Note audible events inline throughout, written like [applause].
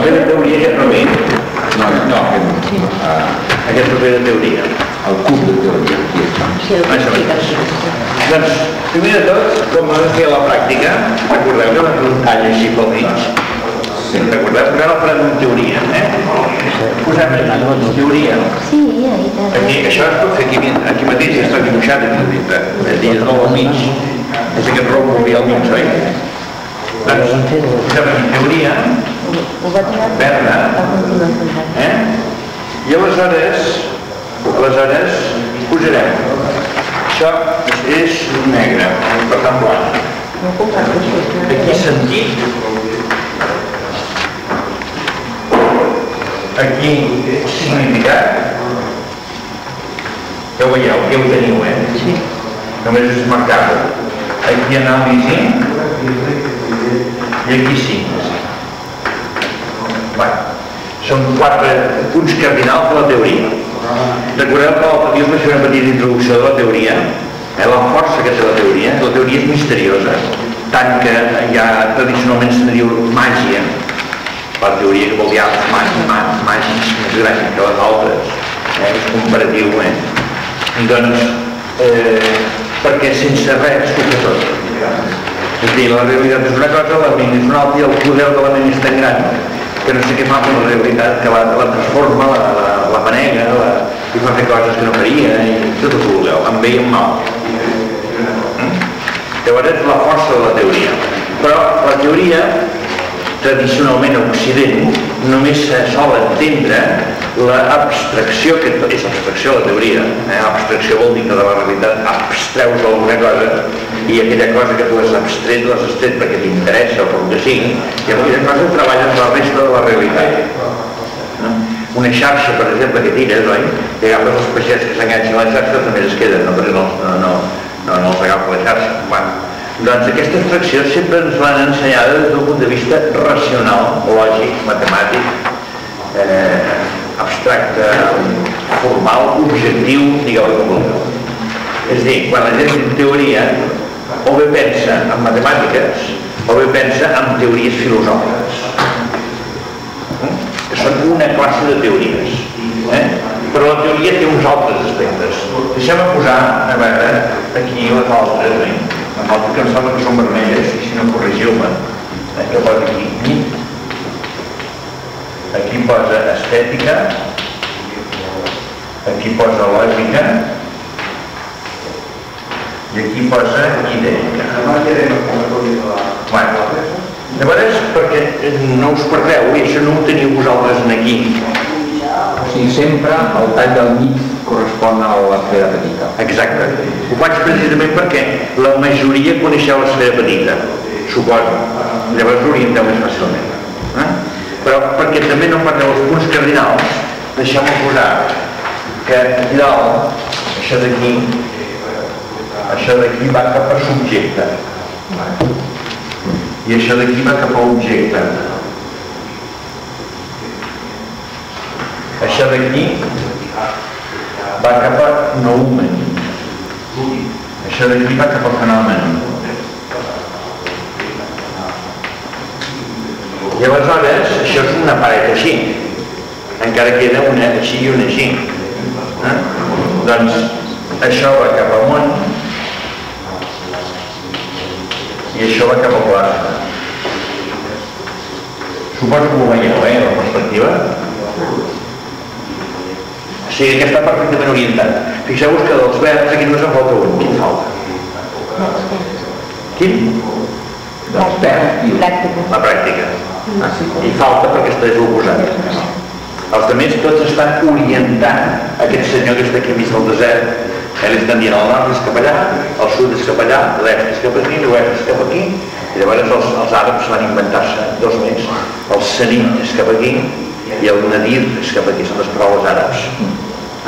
propera teoria aquest no ve. No, no, aquest, uh, Aquest propera teoria. el cub de teoria, aquí està. Sí, el Això. explica aquí. Doncs, primer de tot, com vam fer a la pràctica, recordeu que vam fer un tall així pel mig. Sí. Recordeu que ara el farem en teoria, eh? Posem aquí, teoria. Sí, ahí está. Aquí, això es pot fer aquí, aquí mateix, ja està dibuixat aquí dintre. És a dir, és al mig. És aquest rombo que hi ha al mig, oi? Doncs, posem aquí teoria, Ho va trobar verda, a continuació. eh? I aleshores, aleshores, posarem. Això és negre, per tant blanc. No comparteixo. Aquí sentit. Aquí significat. Ja ho veieu, ja ho teniu, eh? Sí. Només és marcar-ho. Aquí anàlisi i aquí síntesi. Són quatre punts cardinals de la teoria. Recordeu que l'altre dia una petita introducció de la teoria, eh, la força que té la teoria. La teoria és misteriosa, tant que ja tradicionalment se diu màgia, la teoria que vol dir arts màgics, màgics, màgics més gràfics que les altres, eh, és comparatiu, eh? Doncs, eh, perquè sense res fa tot. És a dir, la realitat és una cosa, la ment és una altra i el poder de la ment és tan gran que no sé què fa amb la realitat, que la, la transforma, la, la, la manega, la, i fa fer coses que no faria, i tot el que vulgueu, amb bé i amb mal. Mm? Llavors és la força de la teoria. Però la teoria, tradicionalment a Occident, només se sol entendre l'abstracció, que és abstracció la teoria, eh? abstracció vol dir que de la realitat abstreus alguna cosa i aquella cosa que tu has abstret, l'has abstret perquè t'interessa o pel que sigui, i aquella cosa treballes la resta de la realitat. No? Una xarxa, per exemple, que tires, oi? I agafes els peixets que s'enganxen a la xarxa, també es queden, no? no, no, no, no, els agafa la xarxa. Bueno, doncs aquesta abstracció sempre ens l'han ensenyada des d'un punt de vista racional, lògic, matemàtic, eh, abstracte, formal, objectiu, digueu-ho com vulgueu. És a dir, quan la gent en teoria o bé pensa en matemàtiques o bé pensa en teories filosòfiques Mm? que són una classe de teories eh? però la teoria té uns altres aspectes deixem-me posar a veure aquí les altres eh? les altres que em sembla que són vermelles si no corregiu-me eh? que posa aquí aquí posa estètica aquí posa lògica i aquí posa idèica bueno, Llavors, perquè no us perdeu, i això no ho teniu vosaltres en aquí. O sigui, sempre el tall del mig correspon a l'esfera petita. Exacte. Ho faig precisament perquè la majoria coneixeu l'esfera petita, suposo. Llavors l'orienteu més fàcilment. Eh? Però perquè també no perdeu els punts cardinals, deixeu-me posar que aquí dalt, això d'aquí, això d'aquí va cap a subjecte. I això d'aquí va cap a objecte. Això d'aquí va cap a noumen. Això d'aquí va cap a fenomen. I aleshores, això és una paret així. Encara queda una així i una així. Eh? Doncs això va cap amunt i això va cap a plaça. Suposo que ho veieu, eh, la perspectiva? O sigui que està perfectament orientat. Fixeu-vos que dels verbs aquí només en falta un. Quin falta? Quin? Dels verbs i. La pràctica. Ah, sí. I falta perquè està desoposat. Els altres tots estan orientant aquest senyor que està aquí mig del desert. Eh, li estan dient el nord és cap allà, el sud és cap allà, l'est és cap aquí, l'oest és cap aquí. I llavors els, els àrabs van inventar-se dos més. El senit és cap aquí i el nadir és cap aquí, són les paraules àrabs.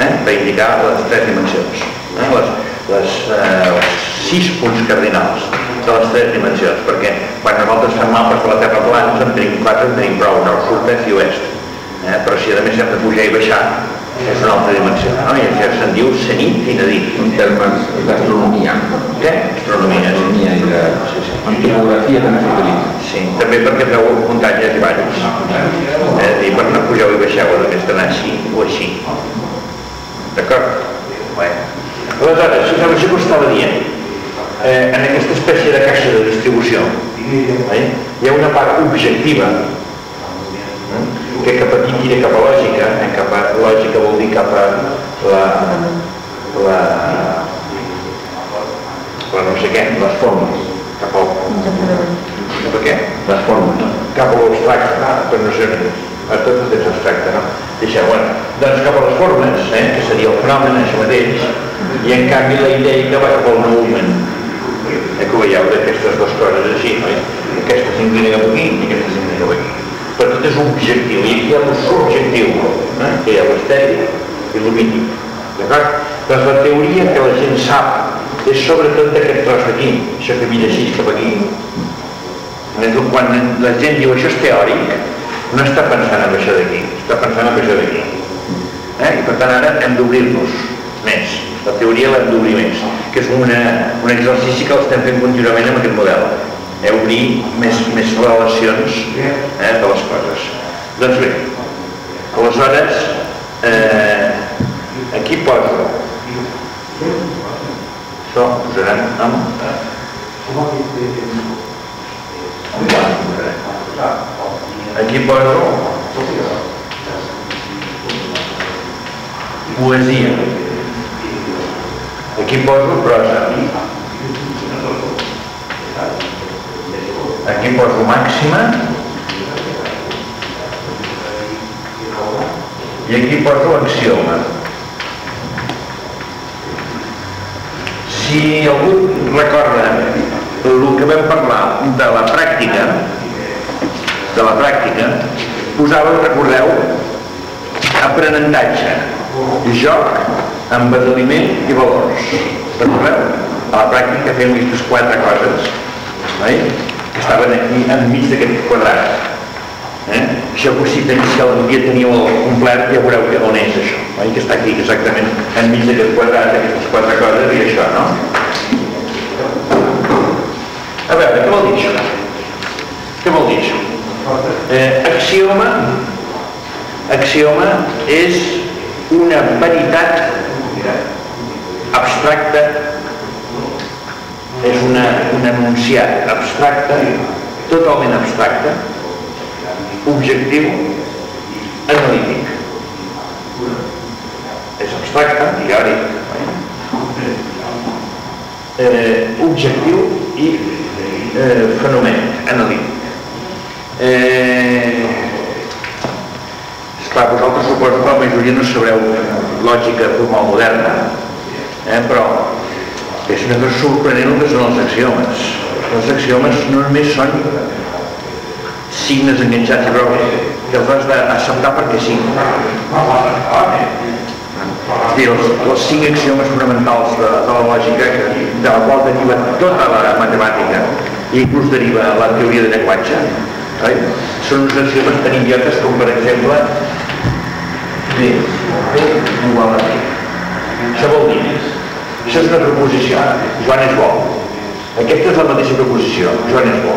Eh? Per indicar les tres dimensions. Eh? Les, les, eh, els sis punts cardinals de les tres dimensions, perquè quan nosaltres fem mapes de la Terra plana, en tenim quatre, en tenim prou, nord, sud, est i oest. Eh? Però si a més hem de pujar i baixar, és una altra dimensió, no? I això se'n diu senit i nadir. En termes d'astronomia. Què? Astronomia. Astronomia i de Sí, sí. En topografia també s'utilitza. Sí, també perquè feu muntanyes i valls. Eh? I per no pugeu i baixeu, només d'anar així o així. D'acord? Bé. Aleshores, si sabeu això que us estava dient, eh, en aquesta espècie de caixa de distribució eh, hi ha una part objectiva que cap aquí tira cap a lògica, eh, cap a lògica vol dir cap a la, la, la no sé què, les formes, cap al, a què? Les formes. cap a l'abstracte, però no sé, a tot és abstracte, no? Deixeu, bueno, doncs cap a les formes, eh, que seria el fenomen això mateix, i en canvi la idea va cap al moviment. Eh, que ho veieu d'aquestes dues coses així, oi? Aquesta s'inclina cap aquí i aquesta s'inclina cap aquí. Però tot és objectiu, i hi ha el subjectiu, eh? que hi ha l'estètic i l'omític. D'acord? Doncs la teoria que la gent sap és sobretot d'aquest tros d'aquí, això que mira així cap aquí, és quan la gent diu això és teòric, no està pensant en això d'aquí, està pensant en això d'aquí. Eh? I per tant ara hem d'obrir-nos més. La teoria l'hem d'obrir més, que és una, un exercici que l'estem fent contínuament amb aquest model. Eh? Obrir més, més relacions eh, de les coses. Doncs bé, aleshores, eh, aquí poso això ho posaran amb Aquí poso poesia. Aquí poso prosa. Aquí poso màxima. I aquí poso axioma. Si algú recorda el que vam parlar de la pràctica, de la pràctica, posàvem, recordeu, aprenentatge, joc, embadaliment i valors. Recordeu? A la pràctica fem aquestes quatre coses, oi? Que estaven aquí enmig d'aquest quadrat. Eh? Això que si, teniu, si algun dia teníeu el complet ja veureu que on és això, oi? que està aquí exactament enmig d'aquest quadrat, aquestes quatre coses i això, no? A veure, què vol dir això? Què vol dir això? Eh, axioma, axioma és una veritat abstracta, és una, un enunciat abstracte, totalment abstracte, objectiu, analític. És abstracte, teòric, eh, objectiu i eh, fenomènic, analític. Eh, esclar, vosaltres suposo que la majoria no sabreu lògica formal moderna, eh, però és una cosa sorprenent el que són els axiomes. Els axiomes no només són signes enganxats i prou, que els has d'acceptar perquè sí. És dir, els, els cinc axiomes fonamentals de, de la lògica, de la qual deriva tota la matemàtica, i inclús deriva la teoria de llenguatge, oi? són uns axiomes tan idiotes com, per exemple, B, B igual a B. Això vol dir, això és una proposició, Joan és bo. Aquesta és la mateixa proposició, Joan és bo.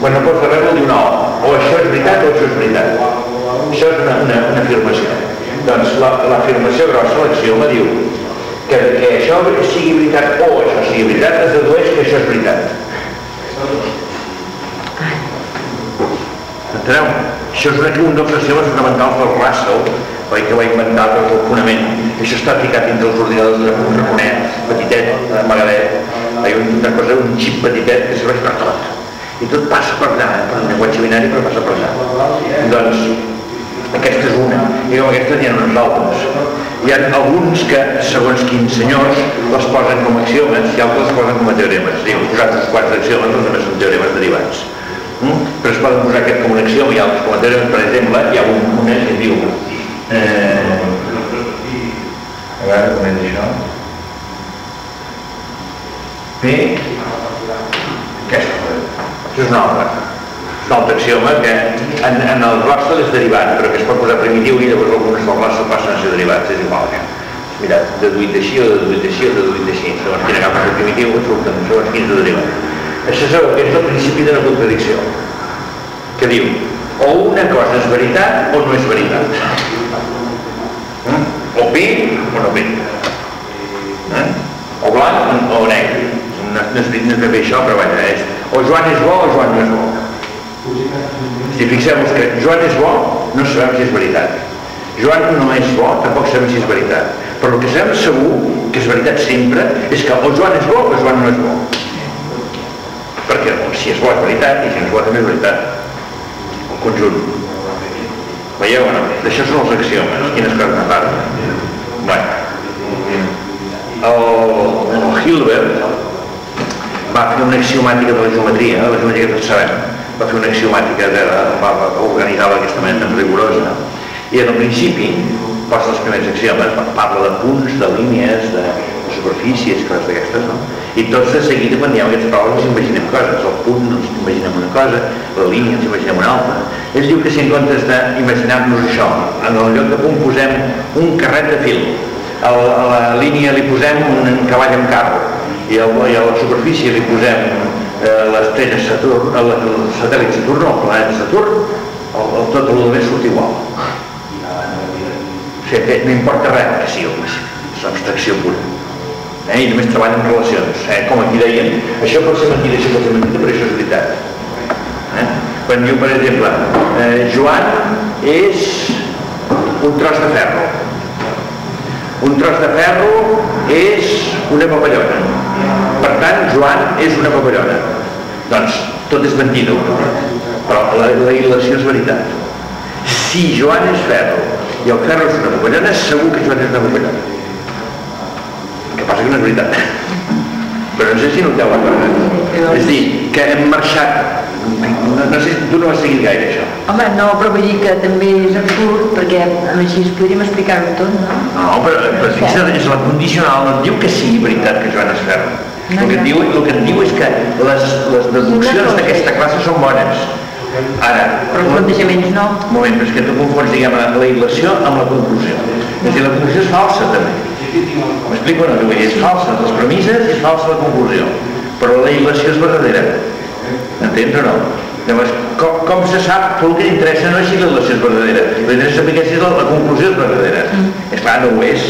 Quan no pots res vol dir una O, o això és veritat o això és veritat. Això és una, una, una afirmació. Doncs l'afirmació la, grossa, l'axioma, diu que, que això sigui veritat o això sigui veritat, es dedueix que això és veritat. Enteneu? Això és una, un dels axiomes fonamentals del Russell, oi, que va inventar el fonament. Això està ficat entre els ordinadors de raconet, petitet, amagadet, oi, una cosa, un xip petitet que serveix per tot. I tot passa per allà, eh, per un llenguatge binari, però passa per allà. Doncs, aquesta és una, i com aquesta n'hi ha unes altres. Hi ha alguns que, segons quins senyors, les posen com axiomes i altres les posen com a teoremes. Diu, posat els quatre axiomes, doncs només són teoremes derivats. Mm? Però es poden posar aquest com un axioma i altres com a teoremes. Per exemple, hi ha un, un que diu... Eh, veure, com és això? P... Aquesta. Això és una altra un altre axioma que en, en el Russell és derivat, però que es pot posar primitiu i llavors algunes del Russell passen a ser derivats, és igual. Ja. Mira, deduït així o deduït així o deduït així. Segons quina agafa el primitiu, surten segons quins de derivat. Això és el principi de la contradicció, que diu, o una cosa és veritat o no és veritat. Mm? O bé o no bé. Eh? O blanc o negre. No, no, no és bé això, però vaja, és, o Joan és bo o Joan no és bo. Si fixeu-vos que Joan és bo, no sabem si és veritat. Joan no és bo, tampoc sabem si és veritat. Però el que sabem segur, que és veritat sempre, és que o Joan és bo o Joan no és bo. Perquè si és bo és veritat i si no és bo també és veritat. El conjunt. Veieu o no? D'això són els axiomes, quines coses me parlen. Bueno, el, el Hilbert va fer una axiomàtica de la geometria, la geometria que tots sabem, va fer una axiomàtica, de, va, organitzar-la d'aquesta manera tan rigorosa, i en el principi posa els primers axiomes, parla de punts, de línies, de, de superfícies, coses d'aquestes, no? I tots de seguida, quan diem aquestes paraules, ens imaginem coses. El punt ens imaginem una cosa, la línia ens imaginem una altra. Ell diu que si en comptes d'imaginar-nos això, en el lloc de punt posem un carret de fil, a la, a la línia li posem un cavall amb carro, i, el, i a la superfície li posem eh, l'estrella Saturn, el, el satèl·lit Saturn, el planeta Saturn, el, el, tot el que surt igual. O sigui, que no importa res que sigui el és abstracció pura. Eh? I només treballa en relacions. Eh? Com aquí deien, això pot ser mentida, això pot ser mentida, però això és veritat. Eh? Quan diu, per exemple, eh, Joan és un tros de ferro. Un tros de ferro és una papallona. Per tant, Joan és una papallona. Doncs tot és mentida, però la, la il·lació és veritat. Si Joan és ferro i el ferro és una papallona, segur que Joan és una papallona. No és veritat. Però no sé si noteu la cosa. És dir, que hem marxat... No, no sé, tu no has seguit gaire això. Home, no, però vull dir que també és absurd, perquè així podríem explicar-ho tot, no? No, però, però fixa't, és la condicional, no et diu que sigui veritat que Joan és ferro. El que, et diu, el que et diu és que les, les deduccions d'aquesta classe són bones. Ara, Però els plantejaments no. un moment, però és que tu confons, diguem, la il·lació amb la conclusió. És a dir, la conclusió és falsa, també. M'explico no? Vull dir, és falsa les premisses és falsa la conclusió. Però la il·lació és verdadera. Entens o no? Llavors, com, com se sap? Tu el que t'interessa no és si la il·lació és verdadera. T'interessa saber que si la, la conclusió és verdadera. És clar, no ho és.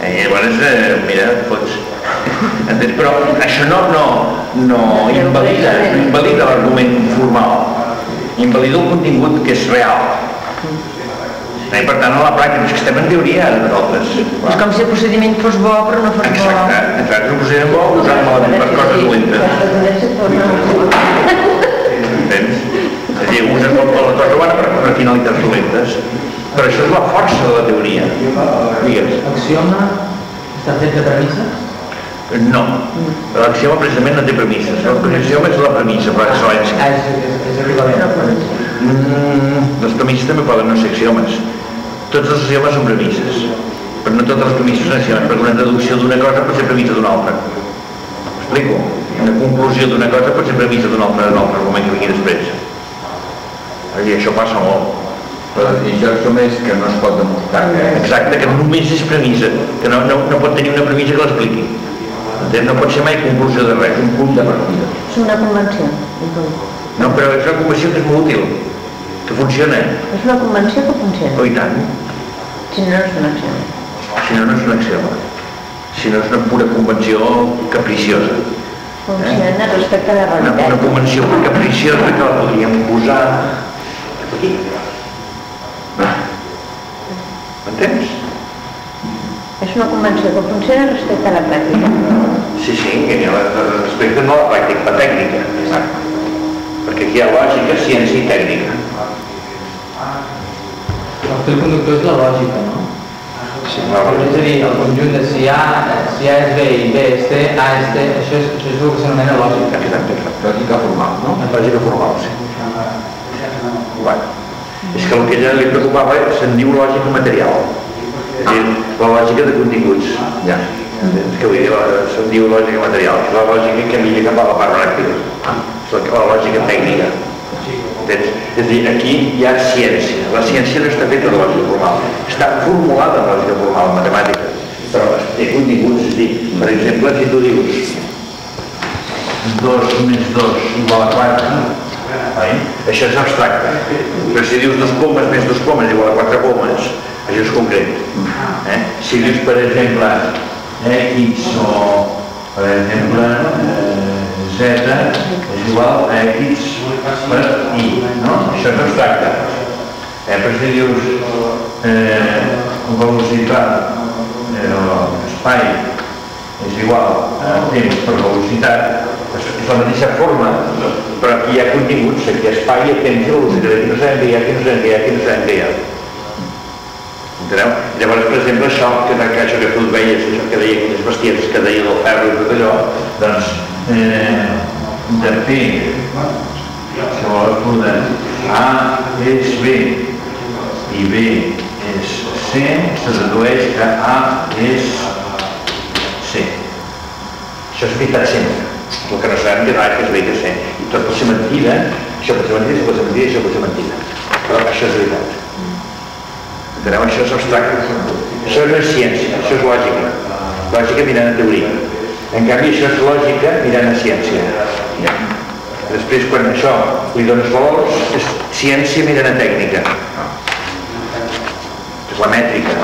Eh, llavors, eh, mira, fots. Entens? Però això no, no, no invalida, no invalida l'argument formal. Invalida el contingut que és real. I per tant, a la pràctica, és que estem en teoria ara nosaltres. És com si el procediment fos bo, però no fos bo. Exacte, exacte, és un procediment bo usat malament per coses dolentes. Entens? És a dir, uses la, la cosa bona per, per finalitats dolentes. Però això és la força de la teoria. Digues. Axioma està fet de premisses? No. L'axioma precisament no té premisses. L'axioma és la premissa per excel·lència. Ah, és, és, és equivalent. Mm, les premisses també poden no ser axiomes. Tots els axiomes són premisses. Però no totes les premisses són axiomes, perquè una deducció d'una cosa pot ser premissa d'una altra. Explico? Una conclusió d'una cosa pot ser premissa d'un altre, d'un altre argument que vingui després. I això passa molt. Però i això som és que no es pot demostrar que... Exacte, que només és premissa, que no, no, no pot tenir una premissa que l'expliqui. No pot ser mai conclusió de res, un punt de partida. És una convenció. No, però és una convenció que és molt útil, que funciona. És una convenció que funciona. Oh, i tant. Si no, no és una acció. Si no, no és un axioma. Si no és una pura convenció capriciosa. Funciona respecte a la Una, una realitat. convenció capriciosa que la podríem posar aquí. M'entens? És una convenció que funciona respecte a la pràctica. Sí, sí, respecte no a la pràctica, la tècnica. Exacte. Perquè aquí hi ha lògica, ciència i tècnica. El fil conductor és la lògica, no? Sí, la És a dir, el conjunt de si A, si A és B i B és C, A és T, això és, això és el que s'anomena lògica. Exacte, exacte. Lògica formal, no? Lògica formal, sí. Bueno, és que el que ella li preocupava se'n diu lògica material. És a dir, la lògica de continguts. Ja. És que vull dir, la- se'n diu lògica material, és la lògica que mira cap a la part pràctica. És la, la lògica tècnica. Entens? És a dir, aquí hi ha ciència. La ciència no està feta de lògica formal. Està formulada en lògica formal, en matemàtica. Però té continguts. És a dir, per exemple, si tu dius 2 més 2 igual a 4, oi? això és abstracte. Però si dius dos comes més dos comes igual a 4 comes, això és concret. Eh? Si dius, per exemple, x o, per exemple, eh, z és igual a x per i, no? Això és abstracte. Eh, però si dius eh, velocitat eh, o espai és igual a temps per velocitat, és, la mateixa forma, però aquí hi ha continguts, aquí hi ha espai, hi ha temps i velocitat, aquí no sabem què aquí no sabem què aquí no sabem què hi? Llavors, per exemple, això que, que, això que tu veies, això que deia aquelles bestietes que deia del ferro i tot allò, doncs, eh, de P, si vols poder, A és B i B és C, se dedueix que A és C. Això és veritat sempre. El que no sabem que és bé que C. I tot pot ser mentida, això pot ser mentida, això pot ser mentida, això pot ser mentida. Però això és veritat. Enteneu? Això és abstracte. Això no és ciència, això és lògica. Lògica mirant a teoria. En canvi, això és lògica mirant a ciència. Ja. Després, quan això li dones valors, és ciència mirant a tècnica. És la mètrica.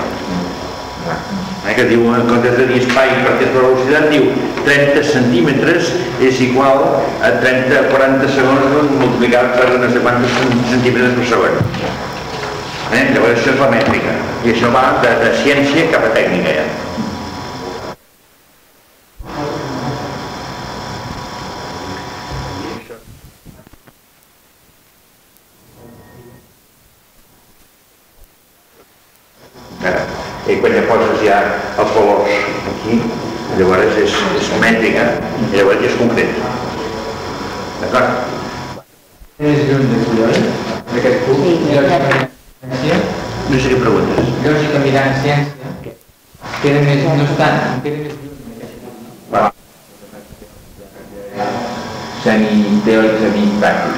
Eh, que diu, en comptes de dir espai per temps per velocitat, diu 30 centímetres és igual a 30-40 segons multiplicat per no sé quantos centímetres per segon. Eh? Llavors això és la mètrica. I això va de, de ciència cap a tècnica ja. Eh, I quan ja poses ja els valors aquí, llavors és, és mètrica i llavors ja és concret. D'acord? És lluny d'aquí, oi? D'aquest punt. Sí, Lògica exacte. mirant ciència. No sé què preguntes. Lògica mirant ciència. Queda més, no estan, queda més lluny d'aquest punt. Va. Semi-teòric, semi-pràctic.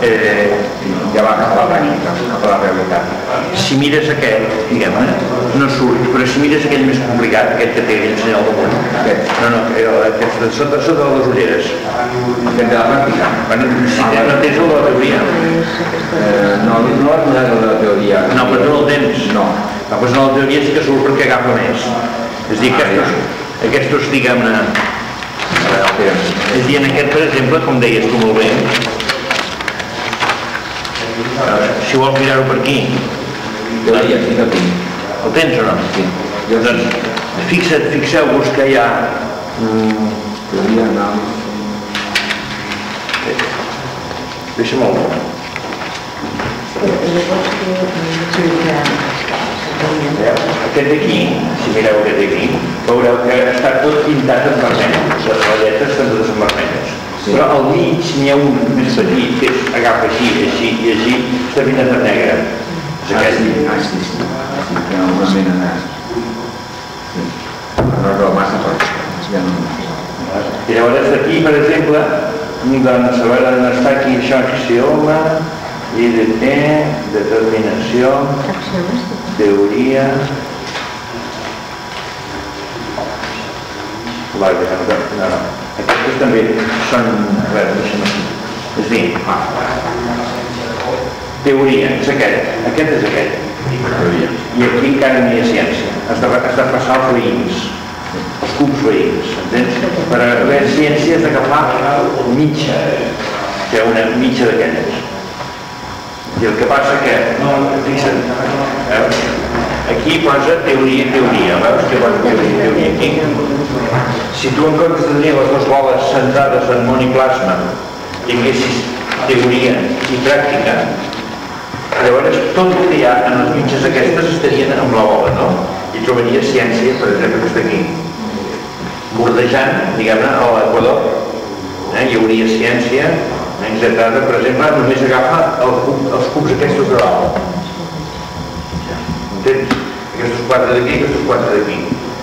Eh, Ja va cap a la pràctica, cap a la realitat. si mires aquest, diguem-ne, no surt, però si mires aquell més complicat, aquest que té aquell senyal damunt, Aquest. no, no, era aquest de sota, sota de les ulleres. Aquest de la pràctica. Bueno, si tens, no tens de la teoria. Eh, no, no l'ha posat de la teoria. No, però tu no el tens. No. No, doncs la teoria sí que surt perquè agafa més. És a dir, aquests, aquests diguem-ne, Espera, és a dir, en aquest, per exemple, com deies tu molt bé, eh, si vols mirar-ho per aquí, Sí que tinc. el tens o no? Sí. Jo Doncs fixa't, fixeu-vos que hi ha mm, anàlisi. Deixa'm el nom. Aquest d'aquí, si mireu aquest d'aquí, veureu que està tot pintat en vermell. Les ratlletes estan totes en vermelles. Sí. Però al mig n'hi ha un més petit que és, agafa així, així i així, està pintat en negre. És Ah, aquest. sí, ah, sí, sí. Sí, que no una mena de... Sí. No, no, massa tot. Ja no... I llavors aquí, per exemple, doncs, a veure on està aquí això, axioma, IDT, determinació, teoria... Vaja, no, no, no. Aquestes també són... A veure, deixa'm aquí. És a dir, teoria, és aquest. Aquest és aquest. Teoria. I aquí encara no hi ha ciència. Has de, has de passar els veïns, els cubs veïns, entens? Per haver ciència has d'agafar mitja, que una mitja d'aquelles. I el que passa que, no, fixa't, veus? Aquí posa teoria, teoria, veus que posa teoria, teoria aquí? Si tu en comptes de tenir les dues boles centrades en monoplasma tinguessis teoria i pràctica, Llavors, tot el que hi ha en les mitges aquestes estarien amb la bola, no? I trobaria ciència, per exemple, que està aquí. Bordejant, diguem-ne, a l'Equador, eh? hi hauria ciència, eh? etc. Per exemple, només agafa el cub, els cubs aquests de dalt. Entens? Aquests quatre d'aquí, aquests quatre d'aquí.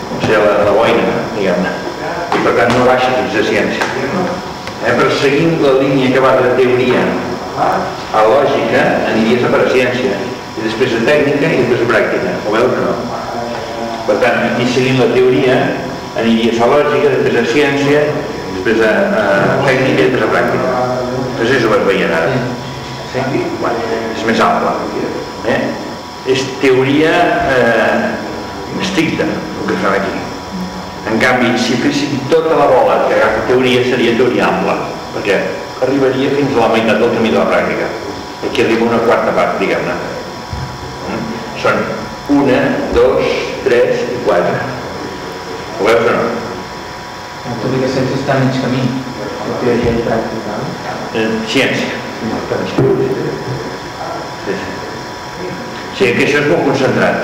O sigui, la, la boina, diguem-ne. I per tant no baixa fins a ciència. Eh? Però seguint la línia que va de teoria a lògica aniries a ciència i després a tècnica i després a pràctica ho veus o no? per tant, i seguint la teoria aniries a lògica, després a ciència després a, a tècnica i després a pràctica. Doncs això ho veient ara. Sí? Bueno, és més ample. Eh? És teoria eh, estricta, el que fem aquí. En canvi, si féssim tota la bola que agafa teoria, seria teoria ampla, perquè arribaria fins a la meitat del camí de la pràctica. Aquí arriba una quarta part, diguem-ne. Mm? Són una, dos, tres i quatre. Ho veus o no? Tot i que sense estar mig camí, la teoria i pràctica. Eh, ciència. Sí, que això és molt concentrat.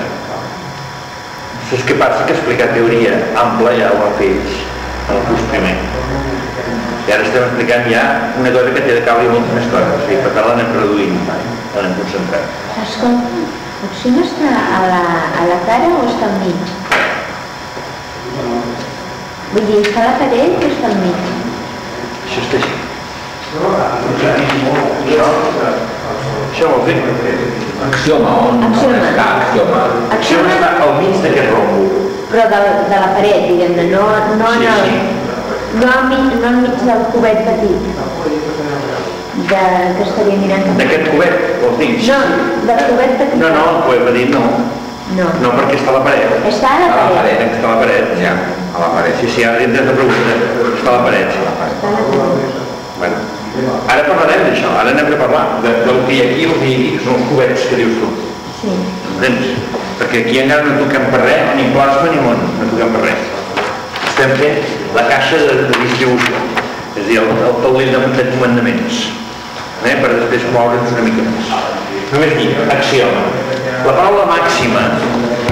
Saps què passa? Que explicar teoria ampla ja ho va fer ells en el curs primer. I ara estem explicant ja una cosa que té de caure moltes més coses. O sigui, per tant l'anem reduint, l'anem concentrant. Escolta, l'opció no està a la, a la cara o està al mig? Vull dir, està a la paret o està al mig? Això està així. Això, això vol dir Axioma, on, Axioma. està axioma? Això està al mig d'aquest rombo. Però de, de la paret, diguem-ne, no, no, Sí, en el, sí. No, al mig, no al mig del cubet petit. De, que estaria mirant D'aquest cubet, vols dir? No, del cubet petit. No, no, el cubet petit no. No. No, perquè està a la paret. Està a la A la paret. paret. Està a la paret. Ja, a la paret. Sí, sí, ara tindràs la pregunta. Està a la paret. Està a la paret. Bueno, ara parlarem d'això, ara anem a parlar de, del que hi ha aquí i el que hi ha aquí, que són els cubets que dius tu. Sí. Entens? Perquè aquí encara no toquem per res, ni plasma ni món, no toquem per res. Estem fent la caixa de, de distribució, és a dir, el, el taulell de, de comandaments, eh? per després moure'ns una mica més. Només dir, axioma. La paraula màxima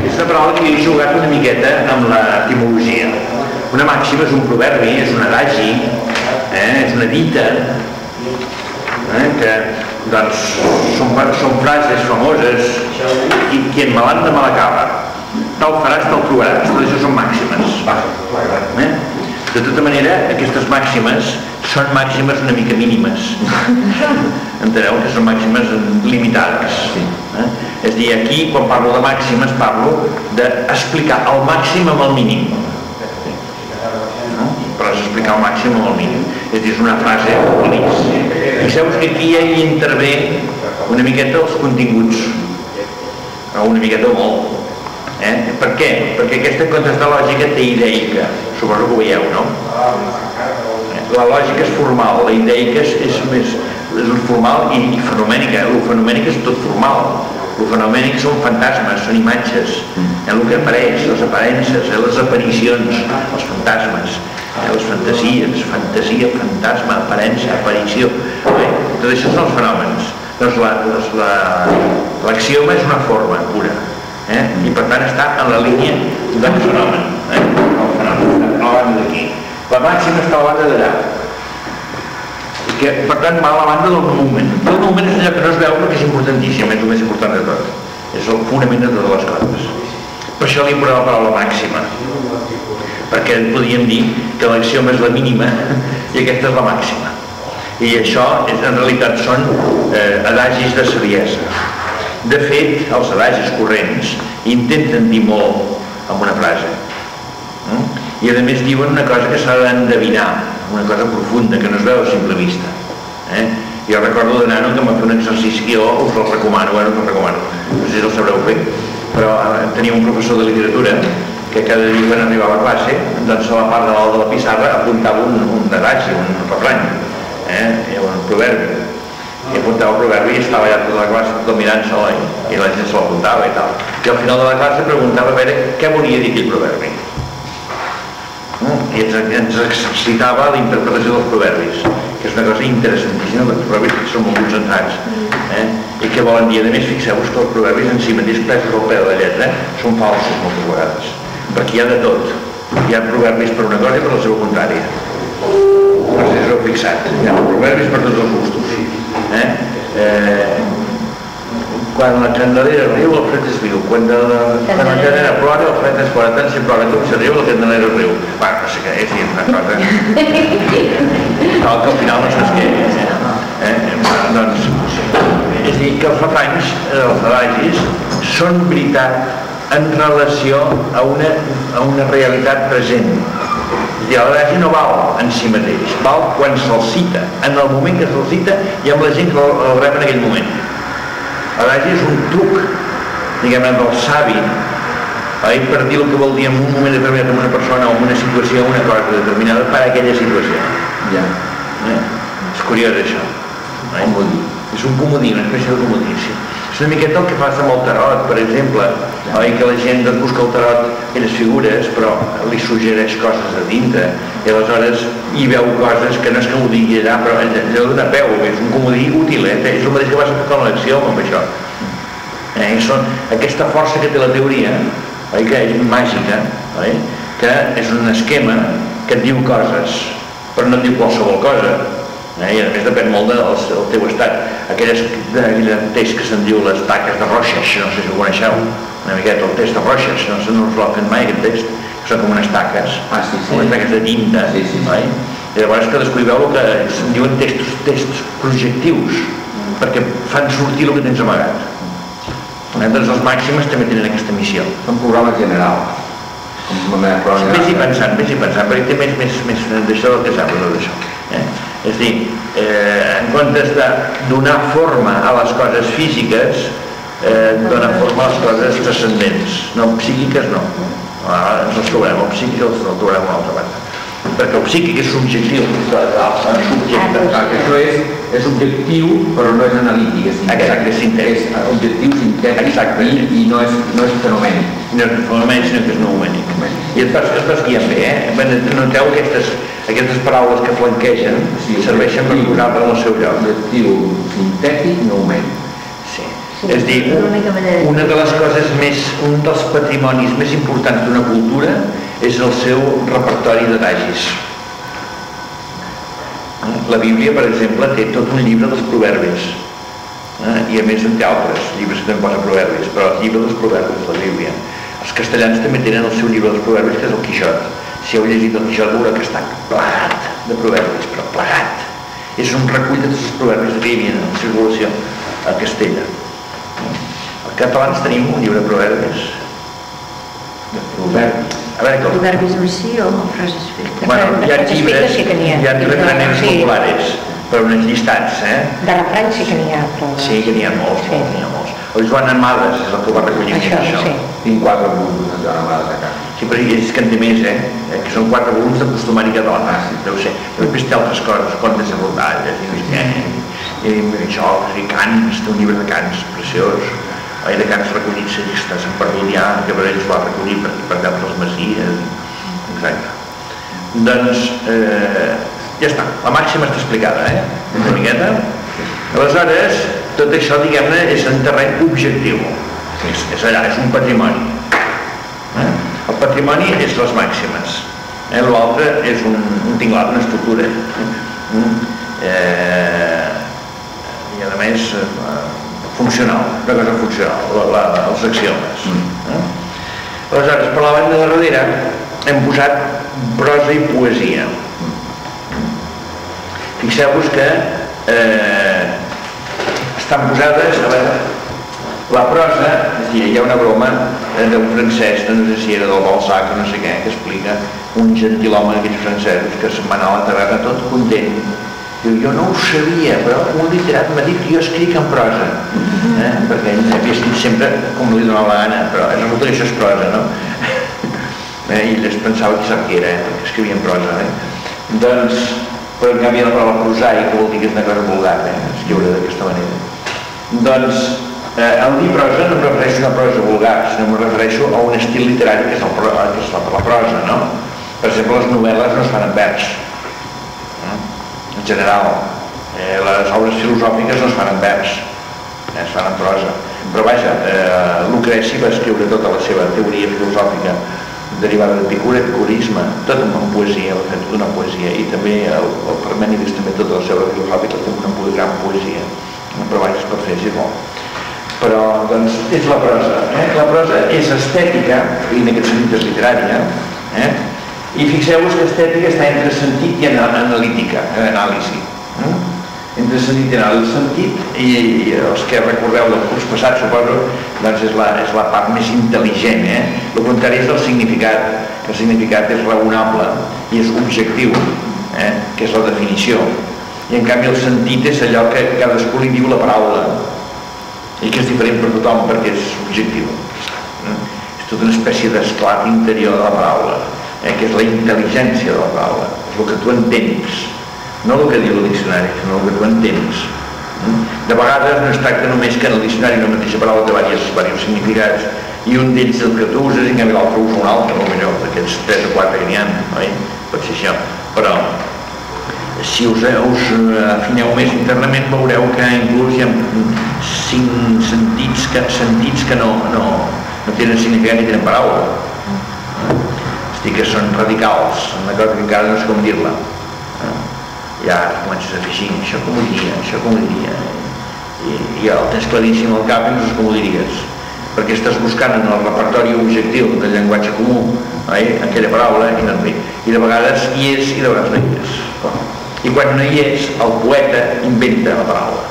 és una paraula que he jugat una miqueta amb l'etimologia. Una màxima és un proverbi, és un adagi, eh? és una dita, eh? que doncs, són, són frases famoses i qui en malanda mal acaba tal faràs, tal trobaràs tot això són màximes eh? De tota manera aquestes màximes són màximes una mica mínimes. [laughs] Enteneu que són màximes limitades. Eh? és a dir, aquí quan parlo de màximes parlo d'explicar el màxim amb el mínim. No? però és explicar el màxim amb el mínim. És a dir, és una frase feliç. Fixeu-vos que aquí ja hi intervé una miqueta els continguts. O una miqueta molt eh? per què? perquè aquesta contesta lògica té ideica suposo que ho veieu, no? La lògica és formal la ideica és, és més és formal i, i fenomènica el fenomènic és tot formal el fenomènic són fantasmes, són imatges eh, el que apareix, les aparences eh, les aparicions, els fantasmes eh, les fantasies, fantasia, fantasma, aparença, aparició eh? tot això són els fenòmens doncs la- doncs la- l'axioma és una forma pura eh? i per tant està en la línia del fenomen eh? el fenomen està a la banda d'aquí la màxima està a la banda d'allà. Que per tant va a la banda del moment el moment és allò que no es veu perquè és importantíssim és el més important de tot. És el fonament de totes les coses. Per això li posem la paraula màxima. Perquè podríem dir que l'axioma és la mínima [laughs] i aquesta és la màxima. I això és, en realitat són eh, adagis de saviesa de fet, els adagis corrents intenten dir molt amb una frase mm? i a més diuen una cosa que s'ha d'endevinar una cosa profunda que no es veu a simple vista eh? jo recordo de nano que em va fer un exercici que jo us el recomano, bueno, us el recomano no sé si el sabreu fer però eh, tenia un professor de literatura que cada dia quan arribava a classe doncs a la part de dalt de la pissarra apuntava un, un adagi, un refrany eh? Un proverbi i apuntava el proverbi i estava allà tota la classe tot mirant-se-la i, la gent se l'apuntava i tal. I al final de la classe preguntava a veure què volia dir aquell proverbi. Mm, i ens, ens excitava la interpretació dels proverbis que és una cosa interessantíssima perquè els proverbis són molt concentrats eh? i què volen dir, a més fixeu-vos que els proverbis en si mateix presos al peu de lletra són falsos moltes vegades. Perquè hi ha de tot. Hi ha proverbis per una cosa i per la seva contrària. No sé si us heu fixat. Hi ha proverbis per tots els gustos eh? Eh, quan la candelera riu el fred es viu quan, de la, quan la candelera plora el fred es plora tant si plora com si riu la candelera riu. Va, no sé què és, és una cosa. [laughs] No, que al final no saps què és. Eh? Doncs és a dir que els refranys eh, els adagis són veritat en relació a una, a una realitat present Dir, l'adagi no val en si mateix, val quan se'l cita. En el moment que se'l cita i amb la gent que el, el rep en aquell moment. L'adagi és un truc, diguem-ne, del savi, oi? per dir el que vol dir en un moment determinat amb una persona o en una situació, una cosa determinada per a aquella situació. Ja. Eh? És curiós això. Eh? Comodí. És un comodí, una espècie de comodí, sí. És una miqueta el que passa amb el tarot, per exemple, oi? que la gent doncs, busca el tarot aquelles figures, però li suggereix coses a dintre, i aleshores hi veu coses que no és que ho digui allà, però allò dona peu, és un comodí útil, eh? és el mateix que passa amb l'acció amb això. Eh? Són aquesta força que té la teoria, oi? que és màgica, oi? que és un esquema que et diu coses, però no et diu qualsevol cosa, eh? i a més depèn molt del, del teu estat aquelles, aquell test que se'n diu les taques de roixes, no sé si ho coneixeu una miqueta el test de roixes no no us l'ha fet mai aquest test que són com unes taques Ah, sí, sí. unes taques de tinta Sí, sí, sí. i llavors cadascú hi veu el que se'n diuen testos, tests projectius perquè fan sortir el que tens amagat eh? doncs els màxims també tenen aquesta missió Són programes generals. Com una. Vés-hi pensant, vés-hi pensant, perquè té més, més, més d'això del que saps, no d'això. Eh? És a dir, eh, en comptes de donar forma a les coses físiques, eh, dona forma a les coses transcendents, no psíquiques no. Ah, ens els trobarem, el psíquic els el trobarem una altra banda. Perquè el psíquic és subjectiu, és subjecte. Ah, això és, és objectiu, però no és analític, és. Exacte, és sintètic. És objectiu sintètic Exacte. i, i no és, no és fenomènic. No és fenomènic, sinó que és noumènic. I et vas, et vas guiant bé, eh? Noteu aquestes, aquestes paraules que flanquegen Sí, serveixen per posar-les al seu lloc. Objectiu sintètic, noumènic. Sí. Sí, és dir, de- una de les coses més, un dels patrimonis més importants d'una cultura és el seu repertori d'adagis. La Bíblia, per exemple, té tot un llibre dels proverbis. Eh? I a més en té altres llibres que també posa proverbis, però el llibre dels proverbis de la Bíblia. Els castellans també tenen el seu llibre dels proverbis, que és el Quixot. Si heu llegit el veureu que està plegat de proverbis, però plegat. És un recull de tots els proverbis que hi havia en circulació a Castella. Els catalans tenim un llibre de proverbis. De proverbi. A veure, com? Proverbis en si o frases fetes? Bueno, hi ha llibres, sí ha. hi ha refraneros Sí. populares, però uns llistats, eh? De refranys sí que n'hi ha, però... Sí, que n'hi ha molts, Sí. n'hi ha molts. El Joan Amades és el que ho va recollir Això, això. sí. Tinc quatre volums de Joan Amades a casa. Sí, però és que en té més, eh? eh? Que són quatre volums de costumari català, sí. deu ser. Però després té altres coses, contes de rondalles, i, no sé què, i, i jocs, i cants, té un llibre de cants preciós, oi, de cants recollits llistes, en Perdulià, que per ells va recollir per, per allà per les Masies, exacte. Doncs, eh, ja està, la màxima està explicada, eh? Una miqueta. Aleshores, tot això, diguem-ne, és en terreny objectiu. És, és allà, és un patrimoni. Eh? El patrimoni és les màximes. Eh? L'altre és un, un tinglat, una estructura. Mm. Eh, I a més, eh, funcional, una cosa funcional, la, la, els axiomes. Eh? Aleshores, per la banda de darrere hem posat prosa i poesia. Fixeu-vos que eh, estan posades, a veure, la prosa, és dir, hi ha una broma d'un francès, no sé si era del Balzac o no sé què, que explica un gentilhome d'aquells francesos que se'n va anar a la taverna tot content. Diu, jo no ho sabia, però un literat m'ha dit que jo escric en prosa. Eh? Perquè ell havia escrit sempre com li donava la gana, però resulta que això és prosa, no? [laughs] eh? I ell es pensava que sap què era, eh? perquè escrivia en prosa. Eh? Doncs, però en canvi la paraula prosaic vol dir que és una cosa vulgar, eh? escriure d'aquesta manera. Doncs, eh, el dir prosa no em refereixo a una prosa vulgar, sinó em refereixo a un estil literari que és, el, pro- que és la, la prosa, no? Per exemple, les novel·les no es fan en vers, eh? en general. Eh, les obres filosòfiques no es fan en vers, eh, es fan en prosa. Però vaja, eh, Lucreci va escriure tota la seva teoria filosòfica derivada d'Epicur, epicurisme, tot en poesia, va fer tota una poesia, i també el, el Parmènides també tota la seva filosòfica té una gran poesia, vaja, es pot fer, és. Però, doncs, és la prosa. Eh? La prosa és estètica, i en aquest sentit és literària, eh? i fixeu-vos que estètica està entre sentit i ana- analítica, eh? anàlisi. Eh? Entre sentit i anàlisi. El sentit, i, i els que recordeu del curs passat, suposo, doncs és la, és la part més intel·ligent, eh? El contrari és del significat. que el significat és raonable i és objectiu, eh? que és la definició. I en canvi el sentit és allò que cadascú li diu la paraula i que és diferent per tothom perquè és objectiu. Eh? És tota una espècie d'esclat interior de la paraula, eh? que és la intel·ligència de la paraula, és el que tu entens, no el que diu el diccionari, sinó el que tu entens. Mm? De vegades no es tracta només que en el diccionari una mateixa paraula té diversos, diversos significats i un d'ells el que tu uses i en canvi l'altre usa un altre, potser d'aquests 3 o 4 que n'hi ha, oi? Pot ser això. Però si us, us afineu més internament veureu que inclús hi ha cinc sentits que, sentits que no, no, no tenen significat ni tenen paraula. Dir, que són radicals, una cosa que encara no sé com dir-la ja comences a fer així, això com ho diria, això com ho diria, i, i ja el tens claríssim al cap i no saps com ho diries, perquè estàs buscant en el repertori objectiu del llenguatge comú, oi? aquella paraula, i, no, i de vegades hi és i de vegades no hi és. I quan no hi és, el poeta inventa la paraula.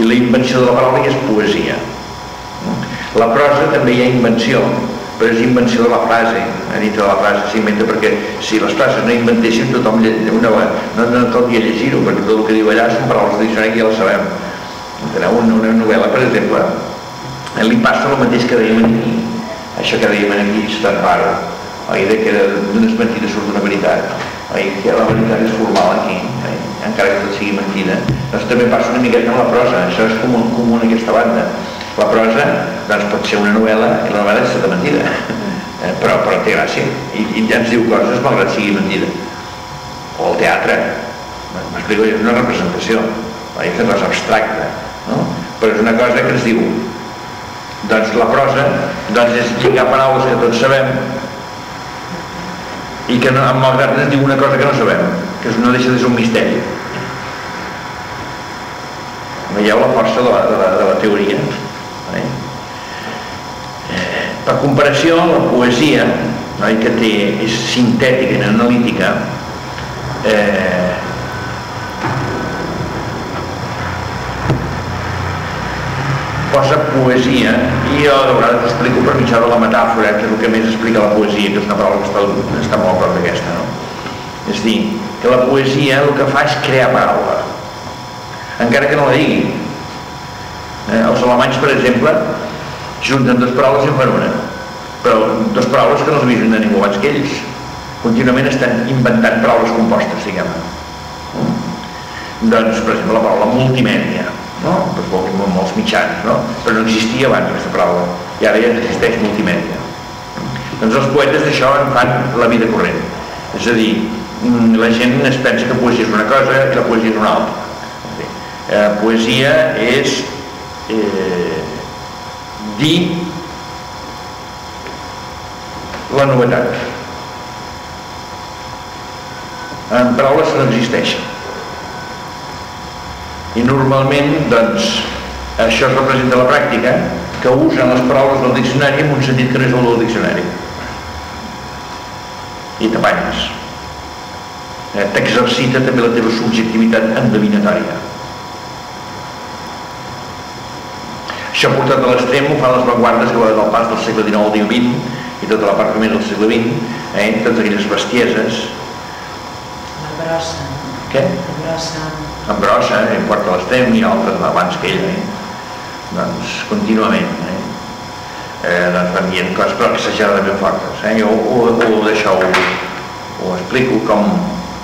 I la invenció de la paraula és poesia. La prosa també hi ha invenció, però és invenció de la frase, a dintre de la frase s'inventa perquè si les frases no inventessin tothom una, no, no caldria llegir-ho perquè tot el que diu allà són paraules de diccionari que ja la sabem? Una, una novel·la per exemple eh, li passa el mateix que dèiem aquí això que dèiem aquí és tan raro oi? que d'unes mentides surt una veritat oi? que la veritat és formal aquí oi? encara que tot sigui mentida doncs també passa una miqueta amb la prosa això és comú, comú en aquesta banda la prosa doncs pot ser una novel·la i la novel·la és de mentida eh, però, però té gràcia I, i ja ens diu coses malgrat sigui mentida o el teatre m'explico, és una representació és una cosa abstracta no? però és una cosa que ens diu doncs la prosa doncs és lligar paraules que tots sabem i que no, malgrat ens diu una cosa que no sabem que no deixa de ser un misteri veieu la força de la, de la, de la teoria Eh? Per comparació, la poesia, no, que té, és sintètica i analítica, eh, posa poesia i de vegades explico per mitjà de la metàfora que és el que més explica la poesia que és una paraula que està, està molt a prop d'aquesta no? és dir, que la poesia el que fa és crear paraula encara que no la digui Eh? Els alemanys, per exemple, junten dues paraules i fan una. Però dues paraules que no s'havien de ningú abans que ells. Contínuament estan inventant paraules compostes, diguem-ne. Doncs, per exemple, la paraula multimèdia, no? Dir molts mitjans, no? Però no existia abans aquesta paraula. I ara ja existeix multimèdia. Doncs els poetes d'això en fan la vida corrent. És a dir, mm, la gent es pensa que poesia és una cosa i la poesia és una altra. Eh, poesia és eh, dir la novetat en paraules que no existeixen i normalment doncs això es representa la pràctica que usen les paraules del diccionari en un sentit que no és el del diccionari i t'apanyes eh, t'exercita també la teva subjectivitat endevinatòria Això portat a l'extrem ho fan les vanguardes que van al pas del segle XIX al XX i tota la part més del segle XX, eh? totes aquelles bestieses. La brossa. Què? La brossa. En brossa, eh? porta l'extrem i altres abans que ell. Eh? Doncs contínuament. Eh? Eh, doncs van dient coses però exageradament fortes. Eh? Jo ho, ho, d'això ho, ho explico com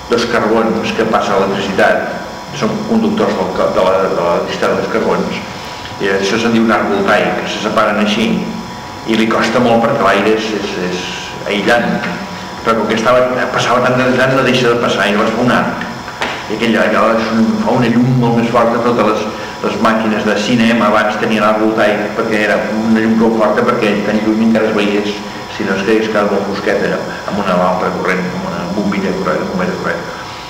dos carbons que passa l'electricitat són conductors del, de la, de l'electricitat dels carbons i això se'n diu un arc voltaic, se separen així i li costa molt perquè l'aire és, és, és aïllant però com que estava, passava tant de tant no deixa de passar i llavors un arc i aquell allò fa una llum molt més forta totes les, les màquines de cinema abans tenien arc voltaic perquè era una llum prou forta perquè tan lluny encara es veiés si no es quedés cada molt fosquet allò, amb una altra corrent, amb una bombilla corrent, bombilla corrent.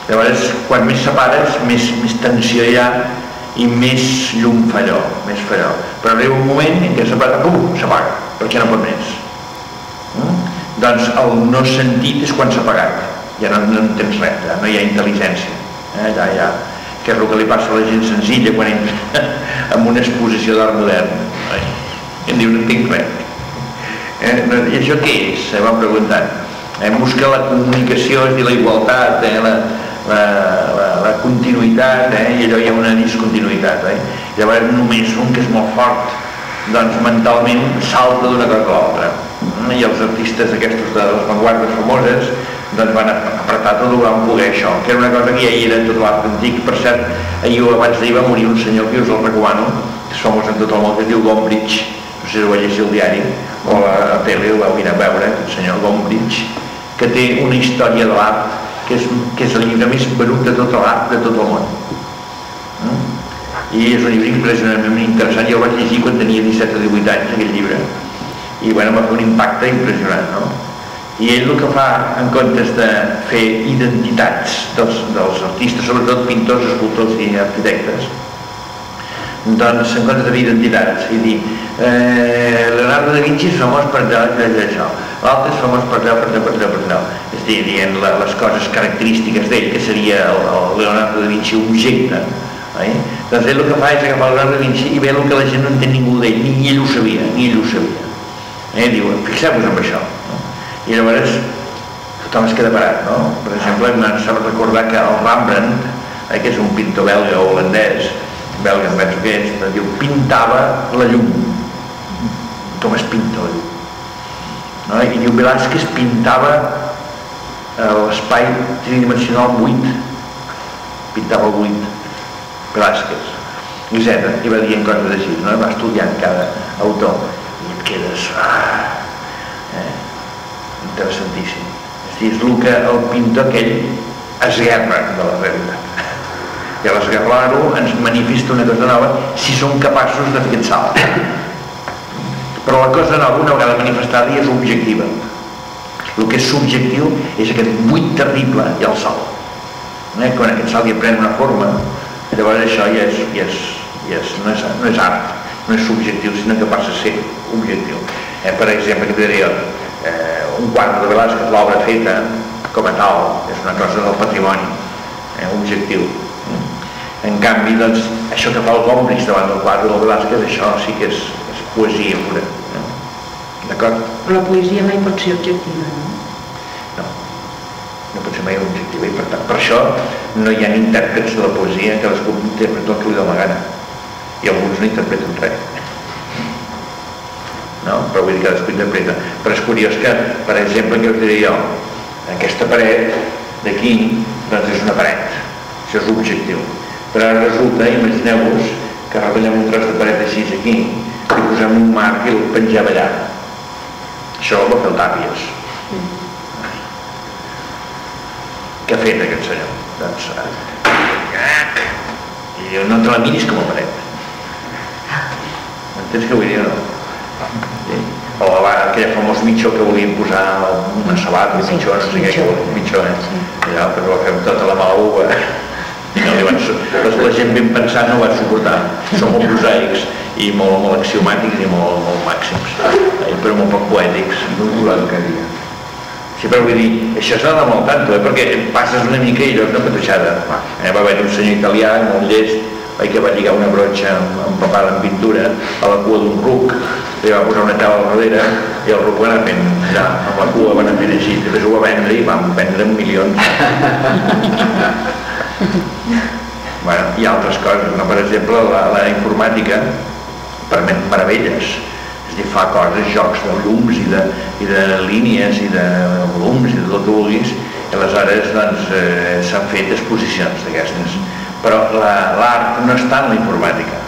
Llavors, quan més separes, més, més tensió hi ha i més llum fa allò, més fa allò. Però arriba un moment en què s'apaga, pum, s'apaga, perquè no pot més. Mm? Doncs el no sentit és quan s'ha apagat, ja no, no tens res, ja no hi ha intel·ligència, eh? ja, ja, que és el que li passa a la gent senzilla quan entra [laughs] en una exposició d'art modern. Eh? Em diu, no tinc res. Eh, I això què és? Se va preguntant. Eh, busca la comunicació, és dir, la igualtat, eh, la, la, la, la continuïtat, eh, i allò hi ha una discontinuïtat. Eh? Llavors només un que és molt fort, doncs mentalment salta d'una cosa a l'altra. Mm, I els artistes aquests de les vanguardes famoses doncs van apretar tot el van poder això, que era una cosa que ja hi era en tot l'art antic. Per cert, ahir o abans d'ahir va morir un senyor que us el recomano, que famós en tot el món, que es diu Gombrich, no sé si ho va llegir al diari o a la tele, ho vau mirar a veure, el senyor Gombrich, que té una història de l'art que és, que és el llibre més venut de tot l'art de tot el món. Mm? I és un llibre impressionantment interessant, jo el vaig llegir quan tenia 17 o 18 anys, aquell llibre, i bueno, va fer un impacte impressionant, no? I ell el que fa, en comptes de fer identitats dels, dels artistes, sobretot pintors, escultors i arquitectes, doncs en comptes de fer identitats i dir eh, Leonardo da Vinci és famós per allò, per allò, això l'altre és famós per allò, per allò, per allò, per allò és dir, dient la, les coses característiques d'ell que seria el, el Leonardo da Vinci objecte eh? doncs ell el que fa és agafar Leonardo da Vinci i ve el que la gent no entén ningú d'ell ni ell ho sabia, ni ell ho sabia eh? diu, fixeu-vos en això? I llavors tothom es queda parat no? per exemple, em sap recordar que el Rembrandt eh, que és un pintor belga o holandès belga, em penso que és, però diu, pintava la llum, com es pinta la llum. No? I diu, Velázquez pintava eh, l'espai tridimensional buit, pintava el buit, Velázquez. Zeta, i va dient coses així, no? va estudiant cada autor, i et quedes, ah? Interessantíssim. És el que el pintor aquell esguerra de la realitat i a l'esgarrar-ho ens manifesta una cosa nova si som capaços de fer aquest salt però la cosa nova una vegada manifestada és objectiva el que és subjectiu és aquest buit terrible i el salt eh? quan aquest salt ja pren una forma llavors això ja és, ja és, ja és, no, és, no és art no és subjectiu sinó que passa a ser objectiu eh? per exemple que diria eh, un quadre de Velázquez l'obra feta com a tal és una cosa del patrimoni eh? objectiu en canvi, doncs, això que fa el Gombrich davant del quadre del Velázquez, això sí que és, és poesia pura. No? D'acord? Però la poesia mai pot ser objectiva, no? No. No pot ser mai objectiva. I per, tant, per això no hi ha intèrprets de la poesia, cadascú interpreta el que li dóna la gana. I alguns no interpreten res. No? Però vull dir que cadascú interpreta. Però és curiós que, per exemple, que us diré jo, aquesta paret d'aquí, doncs és una paret. Això és objectiu però ara resulta, imagineu-vos que retallem un tros de paret així aquí i posem un marc i el pengem allà això ho va fer el Tàpies què ha fet aquest senyor? doncs i diu, no te la miris com a paret entens què vull dir no? O la, aquell famós mitjó que volien posar una sabata, un mitjó, no sé què, un mitjó, eh? allò, però la fem tota la mala uva. No li van, doncs la gent ben pensant no va suportar. Són molt prosaics i molt, molt axiomàtics i molt, molt màxims. Eh, però molt poc poètics. Sí, però vull dir, això s'ha de molt tanto, eh, perquè passes una mica i és una pateixada. Eh, va haver un senyor italià molt llest oi, que va lligar una brotxa empapada en pintura a la cua d'un ruc, li va posar una tela al darrere i el ruc va anar fent, ja, amb la cua va anar fent així, després ho va vendre i van vendre milions. [laughs] bueno, hi ha altres coses, no? per exemple la, la informàtica permet meravelles. És dir, fa coses, jocs de llums i de, i de línies i de volums i de tot el que vulguis. I aleshores doncs, eh, s'han fet exposicions d'aquestes. Però l'art la, no està en la informàtica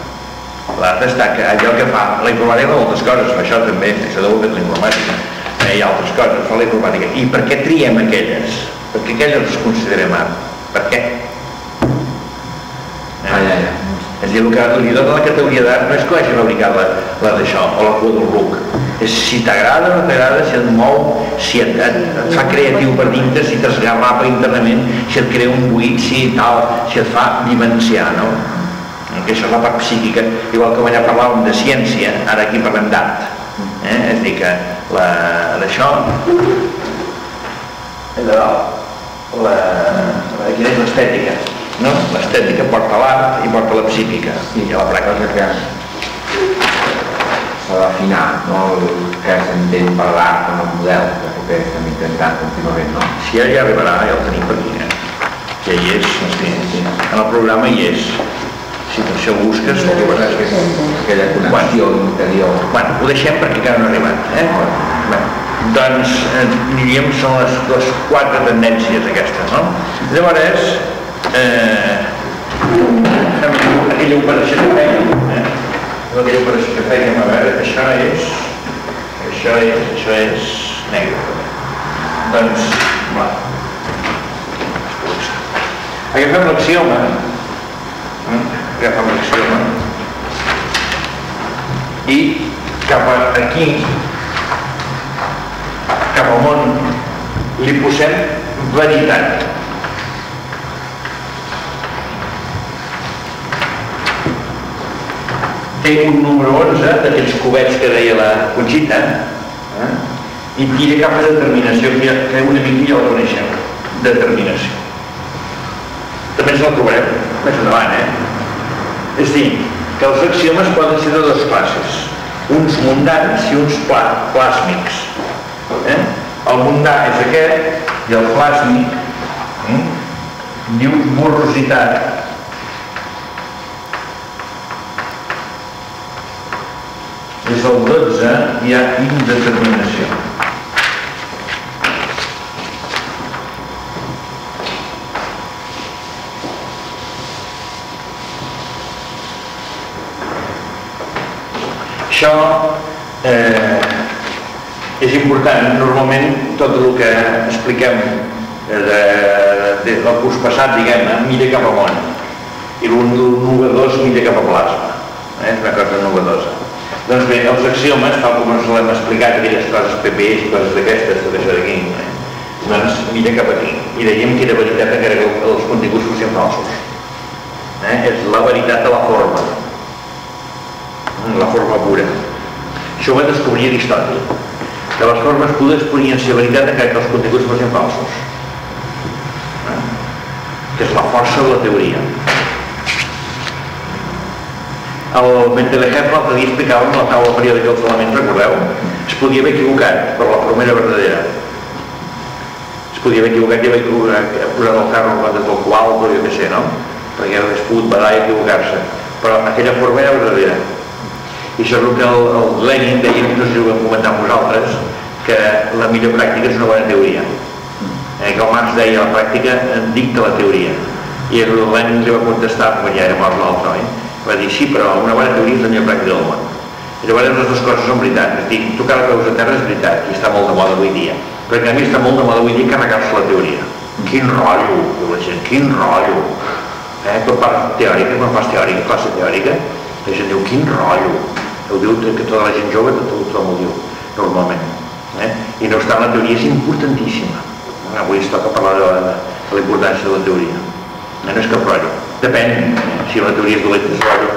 l'art està que allò que fa la informàtica fa moltes coses, fa això també això deu fer la informàtica eh, hi ha altres coses, fa la informàtica i per què triem aquelles? perquè aquelles les considerem art per què? Ah, ja, ja. És a dir, el que li dona la categoria d'art no és que hagi fabricat la, la d'això, o la cua del ruc. És si t'agrada o no t'agrada, si et mou, si et, et, et fa creatiu per dintre, si t'esgarrapa internament, si et crea un buit, si tal, si et fa vivenciar, no? Que això és la part psíquica, igual que allà parlàvem de ciència, ara aquí parlem d'art. Eh? És a dir, que d'això, allà dalt, la, la, quina és l'estètica? no? l'estètica porta l'art i porta la psíquica a la pràctica que s'ha d'afinar, no? El que s'entén per l'art en el model, que estem intentant contínuament, no? Si ja hi arribarà, ja el tenim per aquí, eh? Ja hi és, sí, sí. en el programa hi és. Si per això ho busques, ho trobaràs. És aquella connexió interior. Bueno, ho deixem perquè encara no ha arribat, eh? Bé, doncs, eh, diríem, són les, les quatre tendències aquestes, no? Llavors, eh, aquella operació que fèiem, eh? Aquella operació que fèiem, a veure, això és, això és, això és negre. Doncs, va. Agafem l'axioma, eh? Agafem l'axioma, i cap aquí, cap al món, li posem veritat. Té un número 11 d'aquells cubets que deia la Conxita, eh? i tira cap a determinació, que, que una mica ja la coneixem, determinació. També ens la trobarem més endavant, eh? És dir, que els axiomes poden ser de dues classes, uns mundans i uns plàsmics. Eh? El mundà és aquest i el plàsmic eh? diu borrositat. És el 12, hi ha indeterminació. Això eh, és important. Normalment tot el que expliquem eh, de, de, del curs passat, diguem, mira cap món. I el novedós mira cap a plasma. Eh? És una cosa novedosa. Doncs bé, els axiomes, tal com ens l'hem explicat, aquelles coses PPs coses d'aquestes, tot això d'aquí, eh? doncs mira cap aquí. I dèiem que era veritat encara que els continguts fossin falsos. Eh? És la veritat de la forma la forma pura. Això ho va descobrir Aristòtil, que les formes pures podien ser veritat encara que els continguts fossin falsos. Eh? Que és la força de la teoria. El Mendelejev l'altre dia explicava en la taula periòdica dels elements, recordeu? Es podia haver equivocat per la formera verdadera. Es podia haver equivocat i haver equivocat, posat el carro en comptes del qual, però jo què sé, no? Perquè hauria pogut badar i equivocar-se. Però aquella forma era verdadera. I això és el que el, el Lenin deia, no sé si ho vam comentar amb vosaltres, que la millor pràctica és una bona teoria. Eh, que el Marx deia la pràctica dicta la teoria. I el Lenin li va contestar, quan ja era mort l'altre, oi? Va dir, sí, però una bona teoria és la millor pràctica del món. I llavors les dues coses són veritat. És a dir, tocar la peus a terra és veritat, i està molt de moda avui dia. Però en canvi està molt de moda avui dia carregar-se la teoria. Quin rotllo, diu la gent, quin rotllo. Eh, quan parles teòrica, quan fas teòrica, classe teòrica, la gent diu, quin rotllo ho diu que tota la gent jove tot, tothom ho diu normalment eh? i no obstant la teoria és importantíssima avui es toca parlar de la, de la importància de la teoria eh? no és cap rotllo depèn, eh? si la teoria és dolenta és rotllo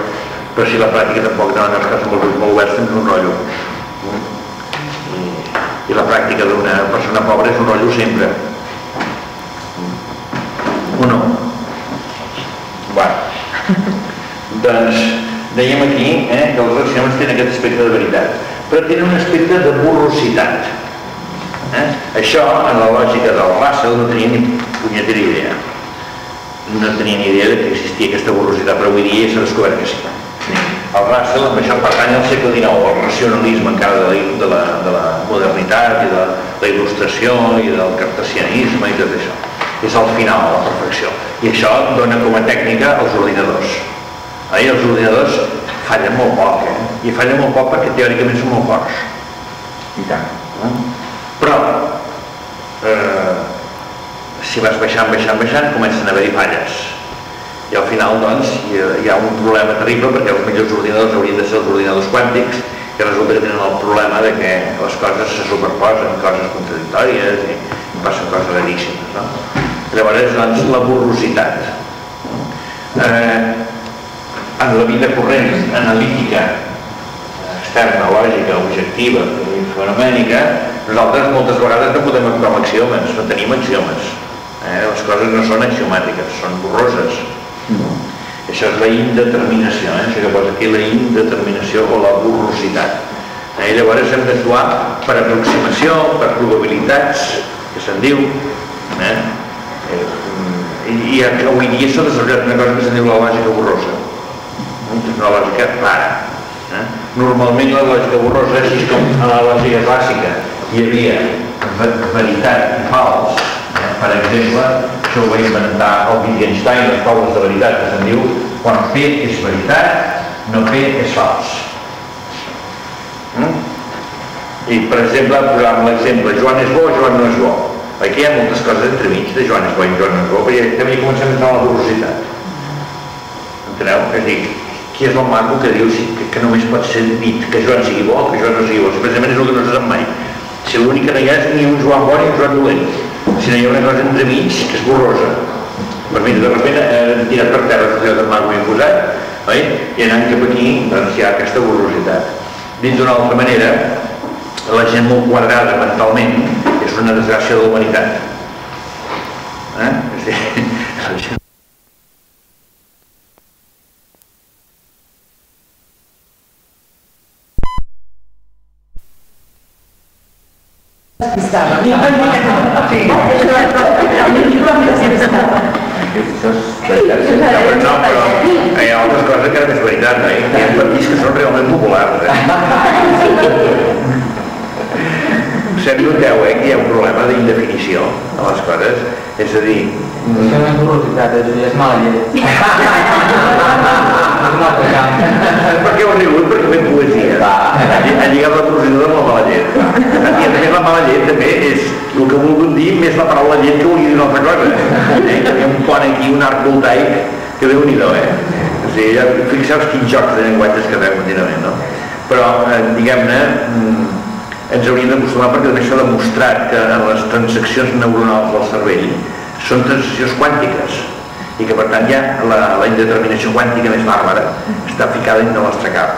però si la pràctica tampoc no, no estàs amb els ulls molt oberts és un rotllo eh? I, i la pràctica d'una persona pobra és un rotllo sempre o no? bueno [laughs] doncs dèiem aquí eh, que els axiomes tenen aquest aspecte de veritat, però tenen un aspecte de borrositat. Eh? Això, en la lògica del Russell, no tenia ni punyetera idea. No tenia ni idea de que existia aquesta borrositat, però avui dia s'ha descobert que sí. El Russell, amb això pertany al segle XIX, el racionalisme encara de la, de la, de la modernitat i de la il·lustració i del cartesianisme i tot això. És el final, la perfecció. I això dona com a tècnica als ordinadors. Ahir els ordinadors fallen molt poc, eh? I fallen molt poc perquè teòricament són molt forts. I tant. Eh? Però, eh, si vas baixant, baixant, baixant, comencen a haver-hi falles. I al final, doncs, hi ha, hi ha un problema terrible perquè els millors ordinadors haurien de ser els ordinadors quàntics que resulta que tenen el problema de que les coses se superposen, coses contradictòries i, i passen coses raríssimes, no? Llavors, doncs, la borrositat. Eh, en la vida corrent, analítica, externa, lògica, objectiva fenomènica, nosaltres moltes vegades no podem actuar amb axiomes, no tenim axiomes. Eh? Les coses no són axiomàtiques, són borroses. Això és la indeterminació, eh? això que posa aquí la indeterminació o la borrositat. Eh, llavors hem d'actuar per aproximació, per probabilitats, que se'n diu. Eh? Eh, i, i avui dia s'ha desenvolupat una cosa que se'n diu la lògica borrosa. És una lògica rara. Eh? Normalment la lògica borrosa, així com a la lògica clàssica hi havia ve- veritat i fals, eh? per exemple, això ho va inventar el Wittgenstein, les taules de veritat, que se'n diu quan P és veritat, no P és fals. Mm? I, per exemple, posàvem l'exemple, Joan és bo, Joan no és bo. Aquí hi ha moltes coses entremig de Joan és bo i Joan no és bo, perquè també comencem a entrar en la velocitat. Enteneu? És a dir, qui és el maco que diu que, que només pot ser dit que Joan sigui bo que Joan no sigui bo? Si és el que no se sap mai. Si l'únic que no hi ha és ni un Joan bo ni un Joan dolent. Si no hi ha una cosa entremig que és borrosa. Per mi, de sobte, eh, tirat per terra el que el maco ben posat, oi? I anant cap aquí, doncs hi ha aquesta borrositat. Dit d'una altra manera, la gent molt quadrada mentalment és una desgràcia de la humanitat. Eh? [laughs] Dir, la gent Això és no, però hi ha altres coses que no és veritat, eh? Hi ha partits que són realment populars, eh? [laughs] Sempre noteu, eh, que hi ha un problema d'indefinició a les coses. És a dir, mm, Això no és borrositat, és, és mala llet. [laughs] per què heu rigut? Perquè fem poesia. Ha lligat la procedura amb la mala llet. I a més la mala llet també és el que volgut dir més la paraula llet que volia dir una altra cosa. Eh? Un pont aquí, un arc voltaic, que déu nhi eh? O sigui, ja, fixeu-vos quins jocs de llenguatges que fem contínuament, no? Però, eh, diguem-ne, mm, ens hauríem d'acostumar perquè també s'ha demostrat que les transaccions neuronals del cervell són transaccions quàntiques i que per tant ja la, la indeterminació quàntica més bàrbara està ficada dins del nostre cap.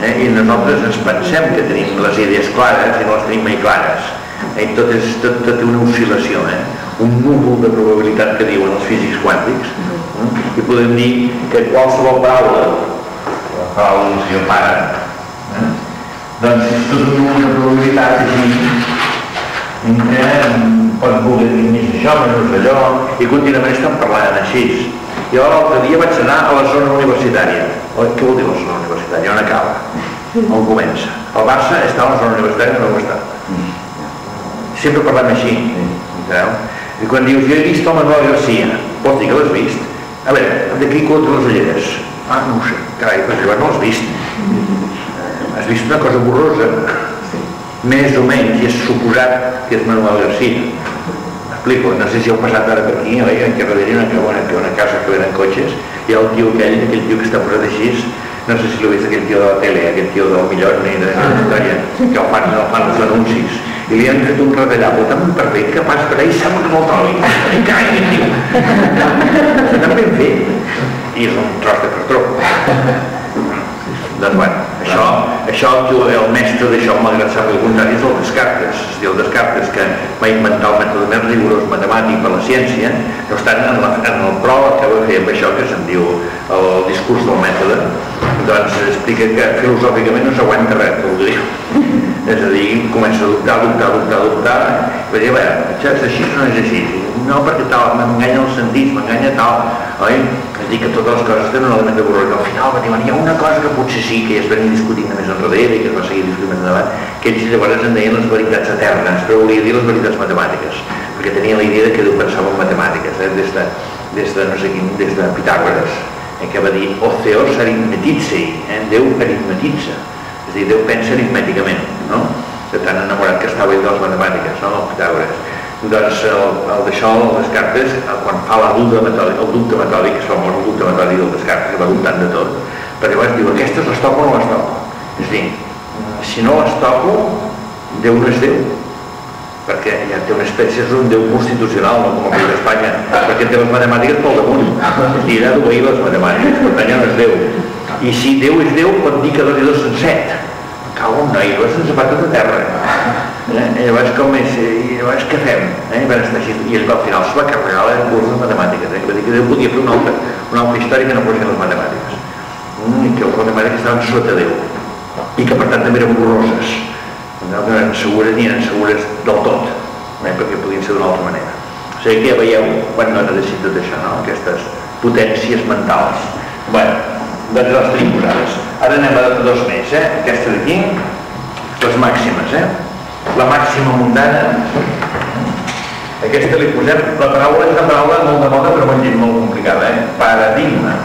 Eh? I nosaltres ens pensem que tenim les idees clares i no les tenim mai clares. Eh? Tot, és, tot, tot té una oscil·lació, eh? un núvol de probabilitat que diuen els físics quàntics. Eh? I podem dir que qualsevol paraula, la paraula del senyor pare, eh? doncs és tot un número de probabilitats així en què pot voler dir més això, menys allò, i contínuament estan parlant així. Jo l'altre dia vaig anar a la zona universitària. Oi, què vol dir la zona universitària? On acaba? On comença? El Barça està a la zona universitària, no ho està. Sempre parlem així, entendeu? I quan dius, jo he vist el Manuel Garcia, vols dir que l'has vist? A veure, d'aquí contra les ulleres. Ah, no ho sé, carai, però llavors no l'has vist. Has vist una cosa borrosa, més o menys, i és suposat que és Manuel García. M'explico, no sé si heu passat ara per aquí, oi? Aquí darrere hi ha una, una, una casa que venen cotxes, i el tio aquell, aquell tio que està posat així, no sé si l'heu vist aquell tio de la tele, aquell tio del millor ni de la història, que el fan, el fan els anuncis, i li han fet un retallable tan perfecte que pas per ahí sembla que no el trobi. I carai, aquest tio! Tan ben fet. I és un tros de cartró. Doncs bueno, això, això tu, el mestre d'això, malgrat sap el contrari, és el Descartes. És dir, el Descartes que va inventar el mètode més rigorós matemàtic per la ciència, no obstant, en, la, en el pròleg que va fer amb això, que se'n diu el discurs del mètode, doncs explica que filosòficament no s'aguanta res, que ho diu. És a dir, comença a dubtar, dubtar, dubtar, dubtar, i dir, a veure, és així o no és així? No, perquè tal, m'enganya els sentits, m'enganya tal, oi? És dir, que totes les coses tenen un element de borró. Al final va dir, hi ha una cosa que potser sí, que ja es venen discutint més enrere i que es va seguir discutint endavant, que ells llavors en deien les veritats eternes, però volia dir les veritats matemàtiques, perquè tenia la idea de que Déu pensava en matemàtiques, eh? des, de, des de no sé quin, des de Pitàgores, eh? que va dir, o Theos aritmetitze, eh? Déu aritmetitza, és a dir, Déu pensa aritmèticament, no? De tan enamorat que estava ell de les matemàtiques, no? El Pitàgores. Doncs el, el d'això, el Descartes, quan fa la dubte metòdic, el dubte metòdic, que és el dubte metòdic del Descartes, que va dubtant de tot, perquè llavors diu, aquestes les toco o no les toco? És a dir, si no les toco, Déu no és Déu, perquè ja té una espècie, és un Déu constitucional, no com el rei d'Espanya, perquè té les matemàtiques pel damunt, i ha d'obeir les matemàtiques, per tant ja no és Déu. I si Déu és Déu, pot dir que dos i dos són set. Cau un noi, dos sense patat a terra. [laughs] Eh? I llavors com és, i llavors què fem? Eh? I, van estar així, I ell al final se va carregar el curs de matemàtiques, eh? va dir que Déu podia fer una altra, una altra història que no fossin les matemàtiques. Mm, I que les matemàtiques estaven sota Déu. i que per tant també eren borroses no eren segures ni eren segures del tot eh? perquè podien ser d'una altra manera o sigui que ja veieu quan no necessita tot això no? aquestes potències mentals bueno, doncs les tenim posades ara anem a dos més eh? aquesta d'aquí les màximes eh? la màxima mundana aquesta li posem la paraula és una paraula molt de moda però hem dit molt complicada eh? paradigma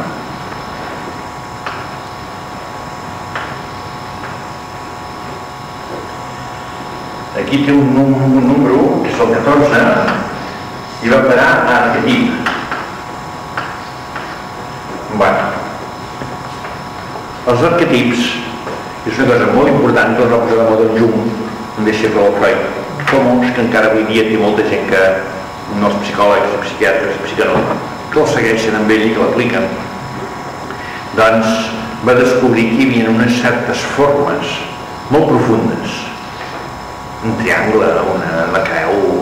aquí té un, un, un número, que és el 14, i va parar a arquetip. Bueno, els arquetips és una cosa molt important que va posar de moda en Jung, un deixeble del Freud, famós que encara avui dia té molta gent que no els psicòlegs, els psiquiatres, els psicanòlegs, que el segueixen amb ell i que l'apliquen. Doncs va descobrir que hi havia unes certes formes molt profundes un triangle, una, la creu,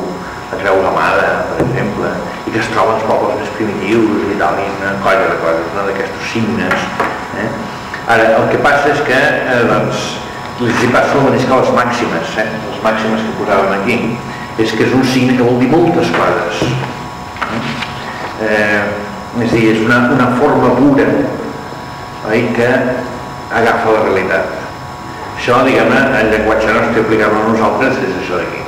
la creu gamada, per exemple, i que es troben els pobles més primitius i tal, i una colla de coses, una d'aquestos signes. Eh? Ara, el que passa és que eh, doncs, els hi passa el mateix que les màximes, eh? les màximes que posaven aquí, és que és un signe que vol dir moltes coses. Eh? Eh, és dir, és una, una forma pura oi, que agafa la realitat això, diguem-ne, en llenguatge nostre aplicable a nosaltres és això d'aquí.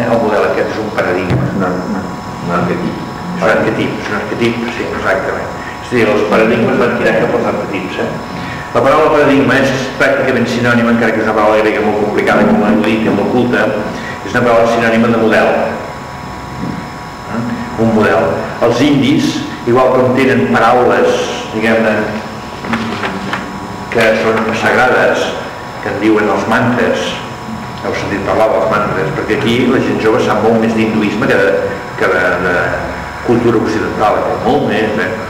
Eh? El model aquest és un paradigma. No, no, no arquetip. És un arquetip, és un arquetip, sí, exactament. És a dir, els paradigmes van tirar cap als arquetips. Eh? La paraula paradigma és pràcticament sinònima, encara que és una paraula grega molt complicada, molt erudita, molt culta, és una paraula sinònima de model. Eh? Un model. Els indis, igual com tenen paraules, diguem-ne, que són sagrades, que en diuen els mantres, heu sentit parlar dels mantres, perquè aquí la gent jove sap molt més d'hinduisme que, de, que de, de cultura occidental, molt més. Eh?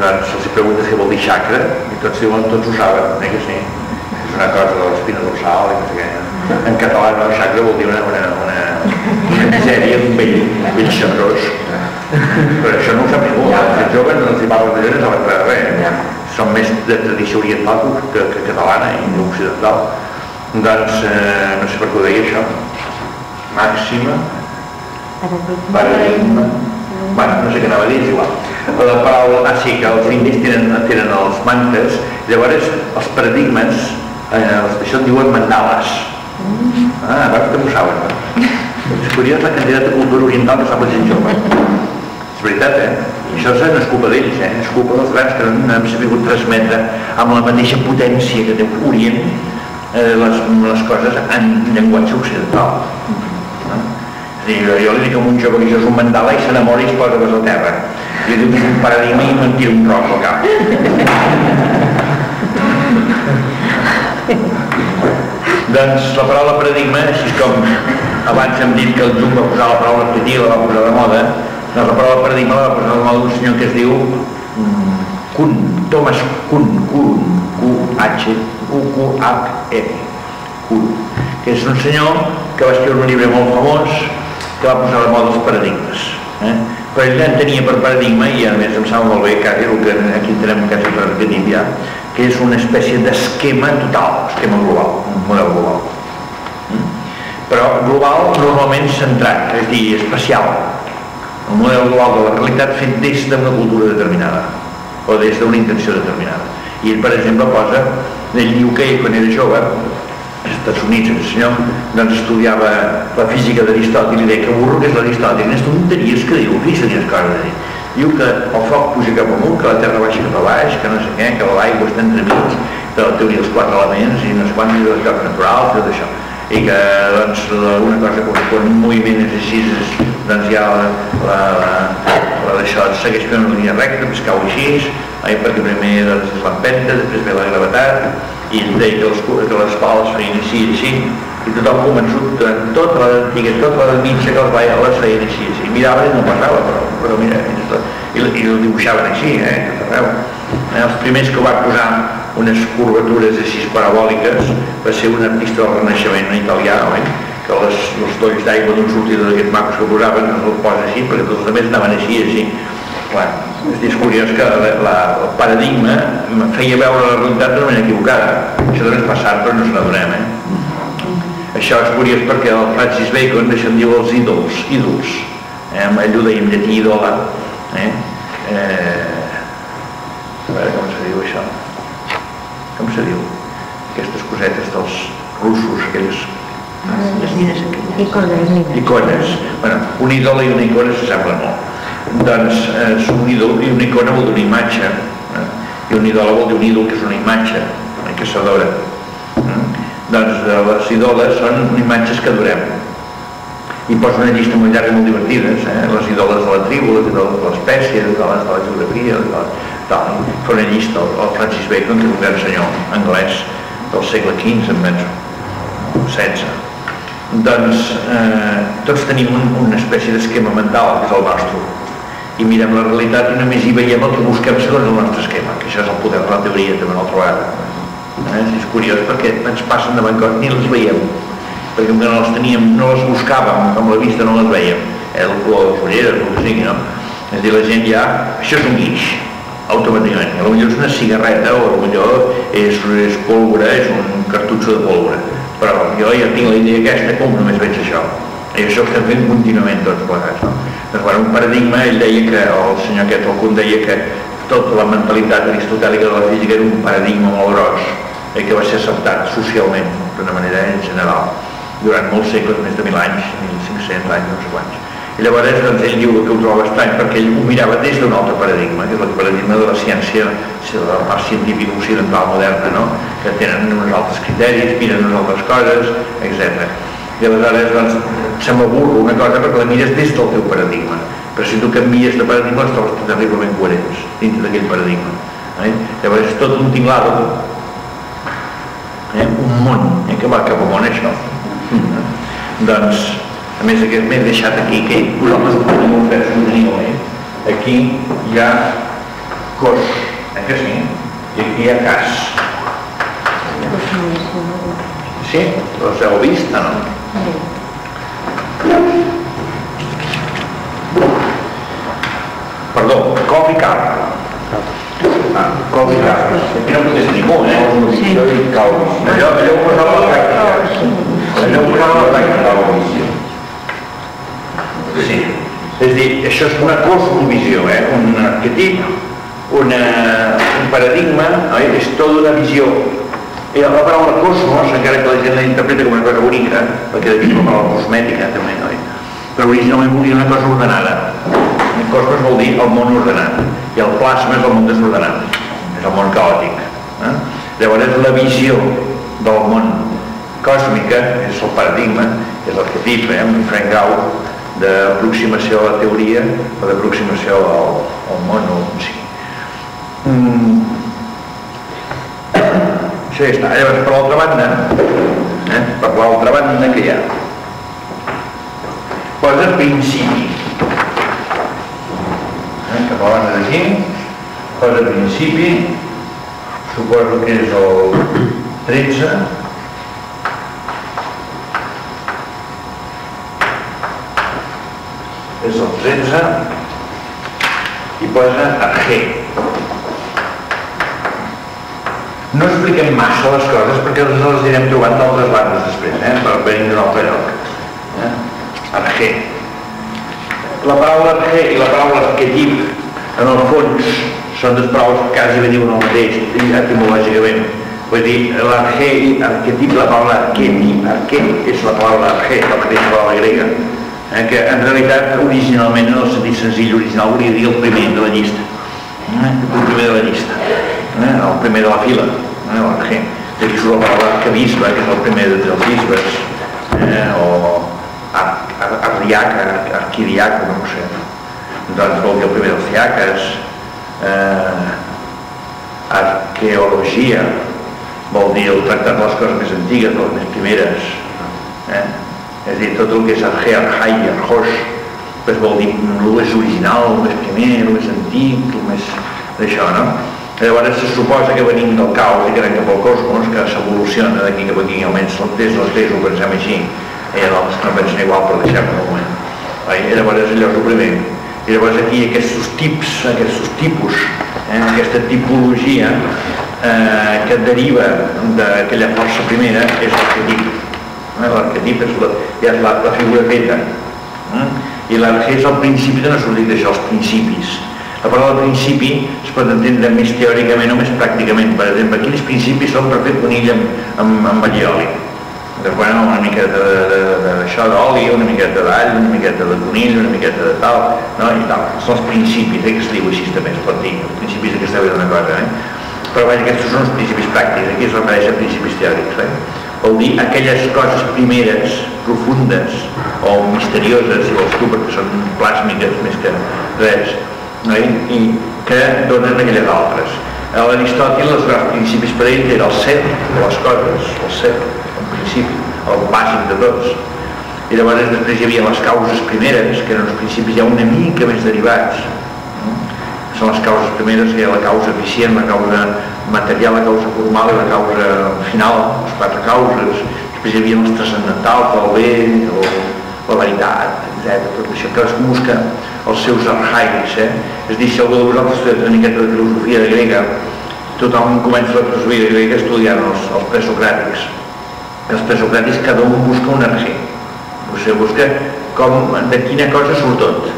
Doncs els preguntes què vol dir xacra i tots diuen, tots ho saben, eh que sí? És una cosa de l'espina dorsal i no sé què. En català no, xacra vol dir una, una, una, una misèria d'un vell, un vell xabrós. Però això no ho sap ningú, els joves no els hi parlen d'allò, no saben res, res són més de tradició oriental que, que catalana i occidental. Doncs eh, no sé per què ho deia això. Màxima paradigma. Bueno, no sé què anava a dir, és igual la paraula, ah sí, que els indis tenen, tenen els mantres, llavors els paradigmes eh, els, això en diuen mandales ah, a veure que m'ho saben no? és curiós la quantitat de cultura oriental que sap la gent jove és veritat, eh? això no és culpa d'ells, eh? és culpa dels grans que no hem sabut transmetre amb la mateixa potència que té Orient eh, les, les coses en llenguatge occidental. No? És dir, jo, jo li dic a un jove que això és un mandala i s'enamora i es posa a terra. I diu que és un paradigma i me'n tira un roc al cap. doncs la paraula paradigma, així com abans hem dit que el Jung va posar la paraula petit, la va posar de moda, no, la paraula paradigma la va posar el d'un senyor que es diu mm, Kuhn, Thomas Kuhn, Kuhn, Q-H, U-Q-H-E, Kuhn, que és un senyor que va escriure un llibre molt famós que va posar de moda els paradigmes. Eh? Però ell en tenia per paradigma, i a més em sembla molt bé, quasi el que aquí quasi per arquetip ja, que és una espècie d'esquema total, esquema global, un model global. Mm? Però global normalment centrat, és a dir, espacial, el model global de la realitat fet des d'una cultura determinada o des d'una intenció determinada i ell per exemple posa ell diu que quan era jove Estats Units el senyor doncs estudiava la física d'Aristòtil i deia que burro que és l'Aristòtil. Aquestes tonteries que diu, fi senyor coses dir diu que el foc puja cap amunt que la terra baixa cap a baix, que no sé què que l'aigua està entremig de la teoria dels quatre elements i no sé quants dels jocs naturals tot això. I que doncs, una cosa que quan un moviment és així doncs ja la, la, la, la d'això segueix fent una línia recta després cau així perquè primer doncs, és l'empenta després ve la gravetat i ell deia que les, que les pales feien així i tothom convençut tota la antiga, tota la mitja que els les feien així, mirava i no passava però, però mira, i, i, el dibuixaven així eh, arreu. Eh, els primers que ho va posar unes curvatures així parabòliques va ser un artista del Renaixement italià oi? que les, els tolls d'aigua d'un sortidor d'aquests macos que posaven els el posa així perquè tots els altres anaven així així Clar, És curiós que la, la, el paradigma feia veure la realitat d'una manera equivocada. Això també és passat, però no ens n'adonem, eh? Això és curiós perquè el Francis Bacon d'això en diu els ídols, ídols. Eh? Amb deia en llatí ídola. Eh? Eh, a veure com se diu això. Com se diu? Aquestes cosetes dels russos, aquelles Les nines aquelles. Icones, icones. Bueno, un ídol i una icona s'assemblen molt. Doncs eh, un ídol i una icona vol dir una imatge. Eh? I un ídol vol dir un ídol que és una imatge eh, que s'adora. Eh? Doncs eh, les ídoles són imatges que adorem. I posa una llista molt llarga i molt divertides, eh? les ídoles de la tribu, les ídoles de l'espècie, les ídoles de la geografia, les ídoles... Tal. Fa una llista, el Francis Bacon, que és un gran senyor anglès del segle XV, em penso, XVI doncs eh, tots tenim un, una espècie d'esquema mental que és el nostre i mirem la realitat i només hi veiem el que busquem segons el nostre esquema que això és el poder de la teoria també una altra vegada eh? és curiós perquè ens passen davant coses ni les veiem perquè com que no les teníem, no les buscàvem amb la vista no les veiem eh? el color de les ulleres, el que sigui no? és a dir, la gent ja, això és un guix automàticament, potser és una cigarreta o potser és, és pólvora, és un cartutxo de pólvora però jo ja tinc la idea aquesta com només veig això i això ho estem fent contínuament tots plegats no? doncs bueno, un paradigma ell deia que el senyor aquest Alcun deia que tota la mentalitat aristotèlica de la física era un paradigma molt gros i que va ser acceptat socialment d'una manera en general durant molts segles, més de mil anys 1.500 anys, no sé quants i llavors doncs, ell diu que ho troba estrany perquè ell ho mirava des d'un altre paradigma, que és el paradigma de la ciència, de la part científica occidental moderna, no? que tenen uns altres criteris, miren unes altres coses, etc. I aleshores doncs, sembla burro una cosa perquè la mires des del teu paradigma, però si tu canvies de paradigma els trobes terriblement coherents dins d'aquell paradigma. Eh? Llavors és tot un tinglado, eh? un món eh? que va cap amunt això. Mm. Doncs a més aquest m'he deixat aquí que vosaltres ho teniu bé, ho teniu, eh? aquí hi ha cos, eh que sí? i aquí hi ha cas sí? els heu vist no? Perdó, cop i cap ah, cop i cap aquí no pot ser ningú, eh? Sí. allò, allò ho posava la pràctica allò ho posava a la pràctica Sí, és a dir, això és una cosmovisió, eh? un arquetip, una, un paradigma, oi? és tota una visió. I la paraula cosmos, encara que la gent la interpreta com una cosa bonica, perquè d'aquí la cosmètica també, oi? Però originalment volia una cosa ordenada. El cosmos vol dir el món ordenat, i el plasma és el món desordenat, és el món caòtic. Eh? Llavors la visió del món còsmica és el paradigma, és l'arquetip, eh? amb Frank Gau, d'aproximació a la teoria o d'aproximació al, al món o com sigui. Mm. [coughs] Això ja està. Llavors, per l'altra banda, eh, per l'altra banda que hi ha, posa principi. Eh, a la banda d'aquí, posa principi, suposo que és el 13, és el 13 i posa argé no expliquem massa les coses perquè les anirem trobant d'altres bandes després eh? per venir d'un altre lloc? Argé. La paraula argé i la paraula arquetip en el fons són dues paraules que quasi diuen el mateix etimològicament. Vull dir, l'argé i arquetip la paraula arquetip arqué és la paraula argé la mateixa paraula grega eh, que en realitat originalment en el sentit senzill original volia dir el primer de la llista eh, el primer de la llista eh, el primer de la fila eh, l'argé. D'aquí surt la paraula arcabisbe que és el primer dels bisbes eh, o ar ardiac, ar arquidiac no ho sé doncs vol dir el primer dels diaques eh, arqueologia vol dir el tractat de les coses més antigues, de les més primeres eh? és a dir, tot el que és arge, arjai, arjós pues vol dir el més original, el més primer, el més antic, el més d'això, no? Llavors se suposa que venim del caos i que anem cap al cosmos, que s'evoluciona d'aquí cap aquí, almenys dels tres ho pensem així, i que no pensen igual per deixar-ho un moment. I llavors allò és el primer. I llavors aquí aquests tips, aquests tipus, eh, aquesta tipologia eh, que deriva d'aquella força primera és l'arquetip. Eh? L'arquetip és, la, ja és la, la figura feta. Eh? I l'arquetip és el principi de no sortir d'això, els principis. La paraula principi es pot entendre més teòricament o més pràcticament. Per exemple, quins principis són per fer conill amb, amb, amb allioli? Bueno, una miqueta d'això d'oli, una miqueta d'all, una miqueta de conill, una miqueta de tal, no? i tal. Són els principis, eh, que es diu així també, es pot dir, els principis d'aquesta vida una cosa, eh? Però vaja, aquests són els principis pràctics, aquí es refereix a principis teòrics, eh? Vol dir aquelles coses primeres, profundes o misterioses, si vols tu, perquè són plàsmiques més que res, no? i que donen aquelles altres. L'Aristòtil els grans principis per ell era el ser de les coses, el ser, principi, el bàsic de tots. I llavors després hi havia les causes primeres, que eren els principis ja una mica més derivats. No? Són les causes primeres, que ha la causa eficient, la causa material, la causa formal i la causa final, les quatre causes. Després hi havia les transcendentals, el bé, el, la veritat, etc. Tot això, cadascú busca els seus arhaics, eh? És dir, si algú de vosaltres estudia una miqueta de filosofia de grega, tothom comença la filosofia grega estudiant els, els presocràtics. Els presocràtics cada un busca un arger. O sigui, busca com, de quina cosa surt tot,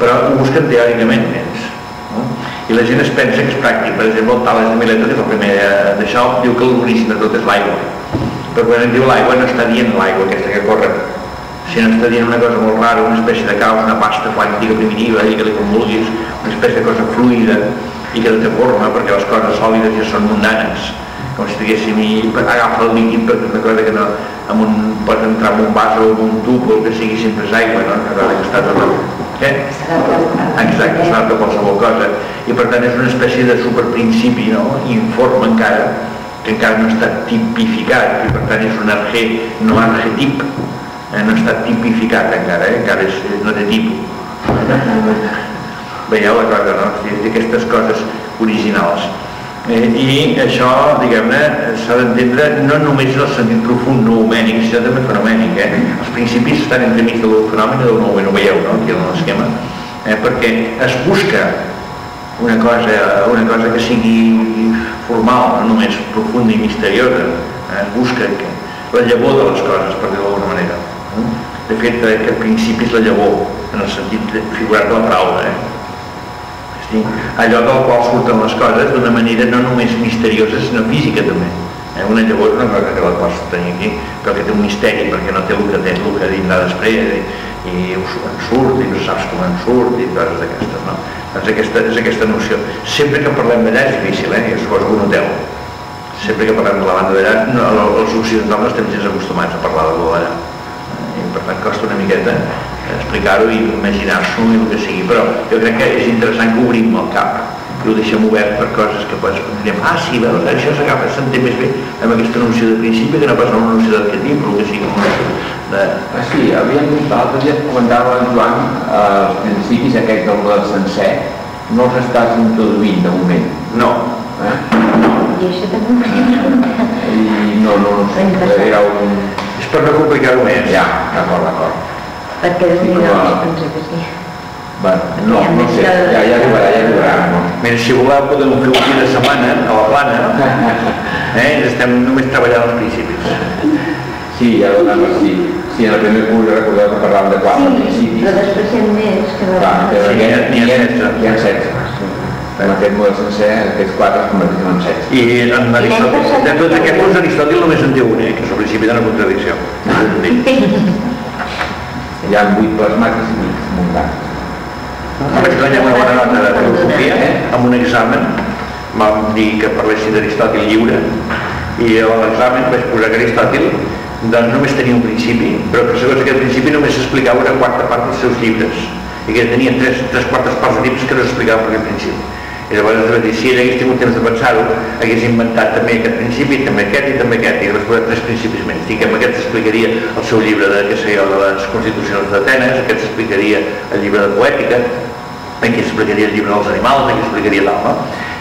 però ho busquen teòricament ells. No? I la gent es pensa que és pràctic. Per exemple, el Tales de Mileto, que és el primer d'això, diu que l'origen de tot és l'aigua. Però quan diu l'aigua no està dient l'aigua aquesta que corre si no està dient una cosa molt rara, una espècie de caos, una pasta quàntica primitiva, digue-li com vulguis, una espècie de cosa fluida i que no té forma perquè les coses sòlides ja són mundanes com si diguéssim i agafa el líquid perquè una cosa que no amb un, pot entrar en un vas o un tub o el que sigui sempre és aigua no? que està tot què? Exacte, s'adapta a qualsevol cosa i per tant és una espècie de superprincipi no? informe encara que encara no està tipificat i per tant és un arge, no argetip eh, no està tipificat encara, eh? encara és, no té tipus. Veieu la cosa, no? Aquestes coses originals. Eh, I això, diguem-ne, s'ha d'entendre no només en el sentit profund noumènic, sinó també fenomènic. Eh? Els principis estan entremig del fenomen i del noumen, ho veieu, no? aquí en l'esquema. Eh? Perquè es busca una cosa, una cosa que sigui formal, no només profunda i misteriosa. Eh? Es busca la llavor de les coses, per dir-ho d'alguna manera. De fet, eh, que al principi és la llavor, en el sentit figurat de la paraula. Eh? Dir, allò del qual surten les coses d'una manera no només misteriosa, sinó física també. Eh? Una llavor és una cosa que la pots tenir aquí, però que té un misteri, perquè no té el que té, el que vindrà després, i, i en surt, i no saps com en surt, i coses d'aquestes, no? Doncs aquesta, és aquesta noció. Sempre que parlem d'allà és difícil, eh? I suposo que ho noteu. Sempre que parlem de la banda d'allà, no, els occidentals no estem gens acostumats a parlar de d'allà i per tant costa una miqueta explicar-ho i imaginar-s'ho i el que sigui, però jo crec que és interessant que obrim el cap i ho deixem obert per coses que pots direm, ah sí, veus, això s'agafa, s'entén més bé amb aquesta noció de principi que no pas amb una noció d'arquetip, però el que sigui de... Ah, sí, havíem, l'altre dia comentava en Joan eh, els principis aquests del model sencer no els estàs introduint de moment. No. Eh? I això també i no, no, no sé, era un és per no complicar-ho més. Ja, d'acord, d'acord. Perquè els pensa que sí. Bueno, no, no sé, ja, ja arribarà, ja arribarà. No? Mira, si voleu podem fer un fi de setmana a la plana, [laughs] eh? estem només treballant els principis. Sí, ja ho anava, sí. Sí, en el primer curs recordeu que parlàvem de quatre Sí, principis. però després hi ha més que Clar, però Sí, n'hi ha, ha ha, setze. n'hi ha setze. En aquest model sencer, aquests quatre es converteixen en setze. I en Aristòtil, de tots aquests punts, Aristòtil només en té un, eh? que és el principi de la contradicció. [laughs] Hi ha vuit plasmàtics i mundans. Em vaig guanyar una bona nota de filosofia amb un examen, vam dir que parlessin d'Aristòtil lliure, i a l'examen vaig posar que Aristòtil doncs només tenia un principi, però que segons aquest principi només s'explicava una quarta part dels seus llibres, i que tenia tres, tres quartes parts de llibres que no s'explicaven per aquest principi. I llavors es va dir, si hagués tingut temps de pensar-ho, hagués inventat també aquest principi, també aquest i també aquest, i llavors posat tres principis menys. Dic aquest s'explicaria el seu llibre de, que seria de les constitucions d'Atenes, aquest s'explicaria el llibre de poètica, aquí s'explicaria el llibre dels animals, aquí s'explicaria tal, no?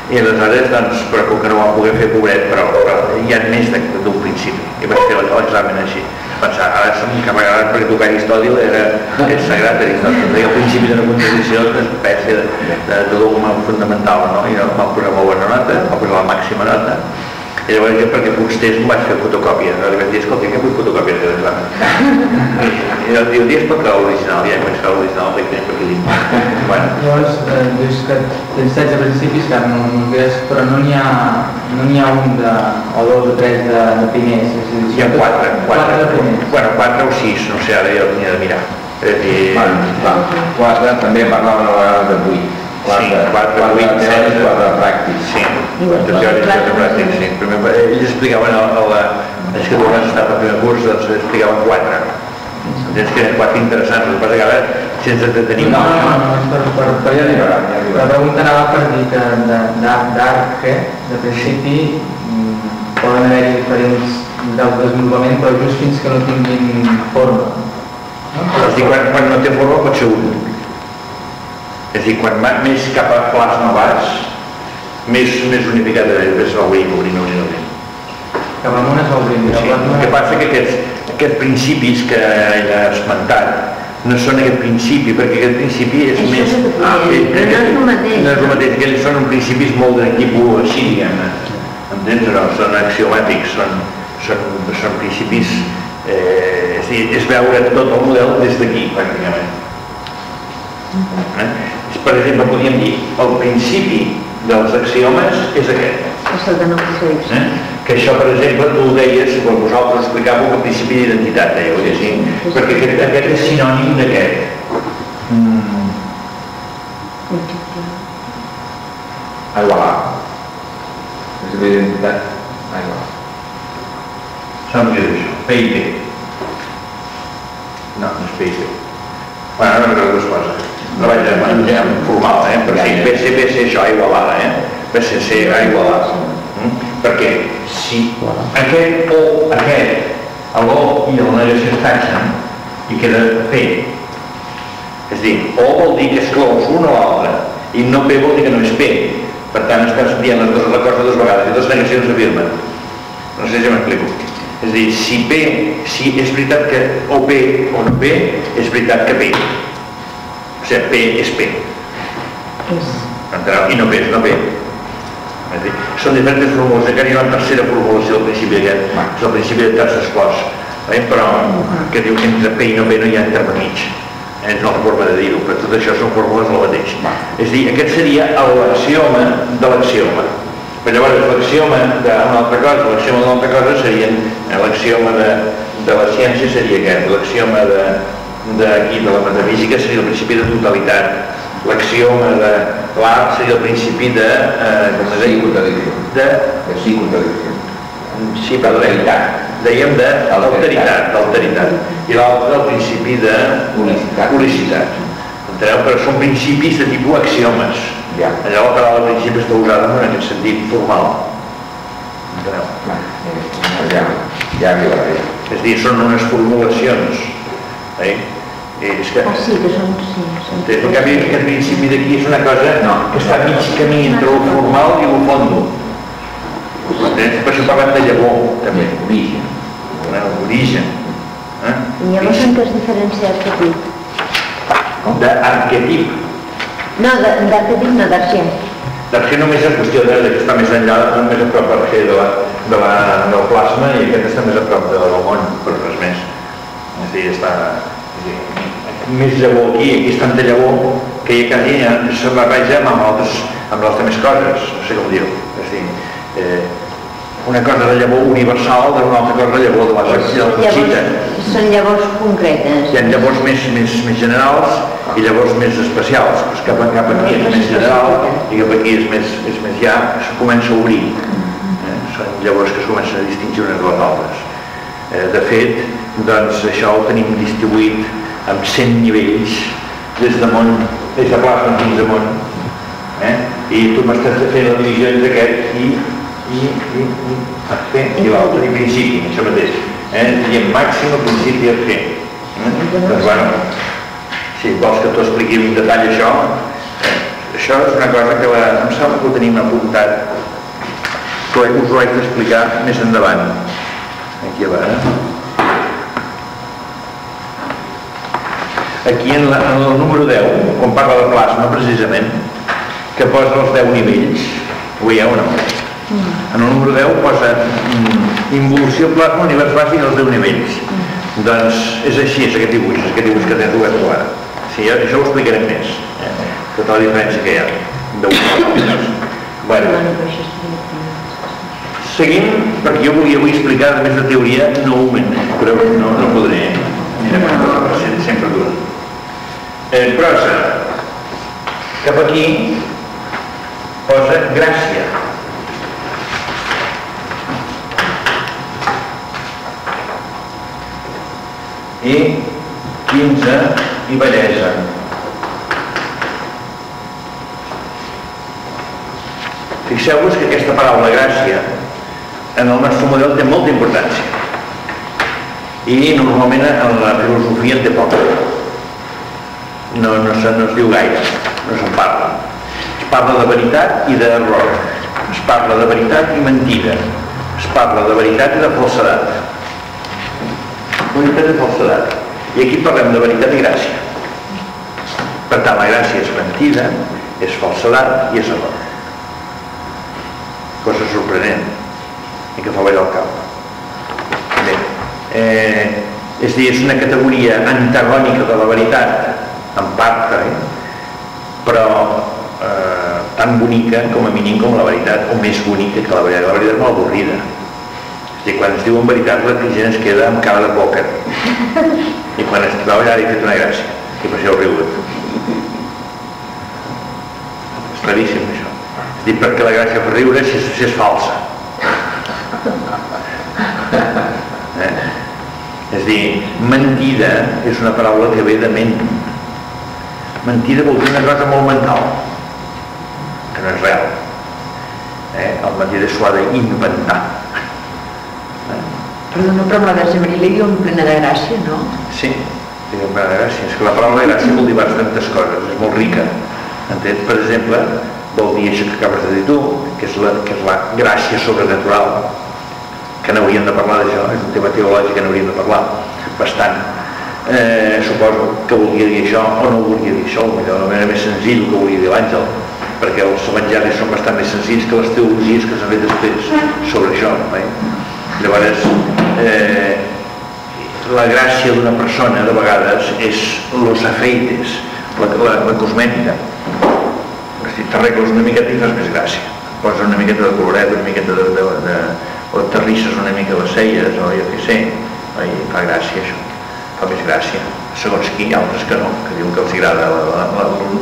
I aleshores, doncs, però com que no ho va poder fer pobret, però, però hi ha més d'un principi, i vaig fer l'examen així. Pensar, ara som encarregats perquè tocar Aristòtil era, és sagrat Aristòtil, deia al principi d'una contradicció una espècie de, de, de dogma fundamental, no? I no van posar molt bona nota, van posar la màxima nota, i llavors jo perquè costés em vaig fer fotocòpia, no? li vaig dir, escolta, que vull fotocòpia de l'examen. [laughs] I ell diu, dies per que l'original, ja vaig fer l'original, vaig tenir per aquí dins. Bueno, Llavors, eh, dius que tens 16 principis, que no, no és, però no n'hi ha, no n'hi ha un de, o dos o tres de, de primers. És a dir, hi ha quatre, tots- quatre, de primers. bueno, quatre o sis, no sé, ara ja ho tenia de mirar. És a dir, Bueno, clar, quatre, també parlaven a vegades de vuit. Quatre, Sí, quatre, quatre teòrics, quatre pràctics. Sí, bueno, teòrics clar, de pràctic, sí. Primer, ells explicaven, a, a la, és que tu estat al primer curs, doncs explicaven quatre. Tens que eren quatre interessants, el que passa que ara, si ens entretenim... No, no, no, per, per, per Però ja arribarà, La pregunta anava per dir que d'arc, eh, de principi, mm, poden haver-hi diferents graus de desenvolupament, però just fins que no tinguin forma. No? És a dir, quan, quan no té forma pot ser un. És a dir, quan va més cap a plasma vas, més, més unificat és, és el vehicle, obrir, obrir, obrir. Que món es va obrint. Sí, el que passa que aquests, aquests principis que ell ha esmentat no són aquest principi, perquè aquest principi és Això més... és Ah, però no és el mateix. No és el mateix, que ells són principis molt de tipus així, diguem-ne. Entens? No? Són axiomàtics, són, són, són principis... Eh, és, a dir, és veure tot el model des d'aquí, pràcticament. Eh? Per exemple, podríem dir, el principi dels axiomes és aquest. És el de no contradicció. Eh? Que això, per exemple, tu ho deies, quan vosaltres explicàveu el principi d'identitat, dèieu, eh? sí? perquè aquest, aquest és sinònim d'aquest. Mm, igualar. És l'identitat a igualar. saps què és això? PIP. No, no és PIP. Bueno, no recordo dues coses. Vaig a menjar formal, eh? Però sí, BC, BC, això, a igualada, eh? BCC, a igualada. Mm? Perquè si aquest o aquest, el o i el negació es taxen, i queda P. És a dir, o vol dir que exclous un o l'altre, i no P vol dir que no és P. Per tant, estàs dient les dues, la cosa dues vegades, i dues negacions s'afirmen. No sé si m'explico. És a dir, si P, si és veritat que o P o no P, és veritat que P. O sigui, P és P. Enteneu? I no P és no P. És a dir, són diferents fórmules, encara hi ha una tercera formulació del principi aquest, és el principi de terces clos, eh? però que diu que entre P i no P no hi ha intermig. Eh? És una forma de dir-ho, però tot això són fórmules del mateix. És dir, aquest seria l'axioma de l'axioma. Però llavors l'axioma d'una altra cosa, l'axioma d'una altra cosa serien, eh, l'axioma de, de la ciència seria aquest, l'axioma de, d'aquí, de la metafísica seria el principi de totalitat, l'axioma de l'art seria el principi de, eh, com es Sí, deia, de, De sí, contradicció. sí, perdó, dèiem de alteritat, d'alteritat, i l'altre el principi de Unicitat. unicitat. Enteneu? Però són principis de tipus axiomes. Ja. Allà la paraula principi està usada en aquest sentit formal. Enteneu? Eh, Ja, ja arribarà. Ja. És a dir, són unes formulacions. Eh? I és que, Ah, sí, que són... Sí, són en canvi, aquest principi d'aquí és una cosa No. que està a mig camí entre el formal i el fondo. Entens? Per això parlem de llavor, també. Origen. Origen. Eh? I llavors en què es diferencia arquetip? D'arquetip. No, de- d'arquetip no, d'argent. L'arquer només és qüestió de, de que està més enllà, més a prop l'arquer de la, de la, del plasma i aquest està més a prop del món, però res més. Dir, està... Dir, més llavor aquí, aquí és tanta llavor que ja quasi ja se barreja amb altres, amb les altres coses, no sé com dir-ho. És dir, eh, una cosa de llavor universal d'una altra cosa de llavor de la xita. són llavors concretes. Hi ha llavors més, més, més generals i llavors més especials. Pues cap, cap aquí és més general i cap aquí és més, és més ja, es comença a obrir. Eh? Són llavors que es comencen a distingir unes de les altres. Eh, de fet, doncs això ho tenim distribuït amb 100 nivells des de món, des de plasma fins a món. Eh? I tu m'estàs fent la divisió entre aquest i, i, i, i, i l'altre, i principi, això mateix. Eh? Diem màxim, principi i arquer. Eh? Doncs bueno, si vols que t'ho expliqui en detall això, eh, això és una cosa que la, em sembla que ho tenim apuntat, que us ho haig d'explicar més endavant. Aquí a veure. Aquí en, la, en el número 10, quan parla de plasma precisament, que posa els 10 nivells, ho veieu o no? En el número 10 posa mm, involució plasma, univers bàsic dels 10 nivells. Doncs és així, és aquest dibuix, és aquest dibuix que tens obert tu ara. Sí, jo, això ho explicaré més, eh? tota la diferència que hi ha. De bueno, seguim, perquè jo volia avui explicar a més de teoria no human, però no, no podré. Mira, sempre, sempre dur. Eh, prosa. Cap aquí posa gràcia. I 15 i bellesa. Fixeu-vos que aquesta paraula gràcia en el nostre model té molta importància i normalment en la filosofia en té poca no, no, se, no es diu gaire no se'n parla. Es parla de veritat i d'error. Es parla de veritat i mentida. Es parla de veritat i de falsedat. Veritat i falsedat. I aquí parlem de veritat i gràcia. Per tant la gràcia és mentida és falsedat i és error. Cosa sorprenent. I que fa ballar el cap. Bé eh, és dir, és una categoria antagònica de la veritat en part eh? però eh, tan bonica com a mínim com la veritat o més bonica que la veritat. La veritat és molt avorrida. És dir, quan es diuen veritat la gent es queda amb cara de boca. [laughs] I quan es troba allà li fet una gràcia. I per això ho riuen és claríssim això. És dir, perquè la gràcia per riure si és, si és falsa. [laughs] Eh? és dir, mentida és una paraula que ve de ment mentida vol dir una cosa molt mental que no és real eh? el mentida s'ho ha d'inventar Perdona, però amb la Verge Maria li diuen plena de gràcia, no? sí, li diuen plena de gràcia és que la paraula gràcia vol dir bastantes coses és molt rica entens? per exemple, vol dir això que acabes de dir tu que és la, que és la gràcia sobrenatural que n'hauríem de parlar d'això, és un tema teològic que n'hauríem de parlar bastant. Eh, suposo que volia dir això o no volia dir això, millor no era més senzill que volia dir l'àngel, perquè els evangelis són bastant més senzills que les teologies que s'han fet després sobre això. Eh? Llavors, eh, la gràcia d'una persona de vegades és los afeites, la, la, la cosmètica. Dir, t'arregles una miqueta i fas més gràcia. Posa una miqueta de coloret, una miqueta de, de, de, o t'arrisses una mica les celles o jo què sé i fa gràcia això fa més gràcia segons qui, altres que no que diuen que els agrada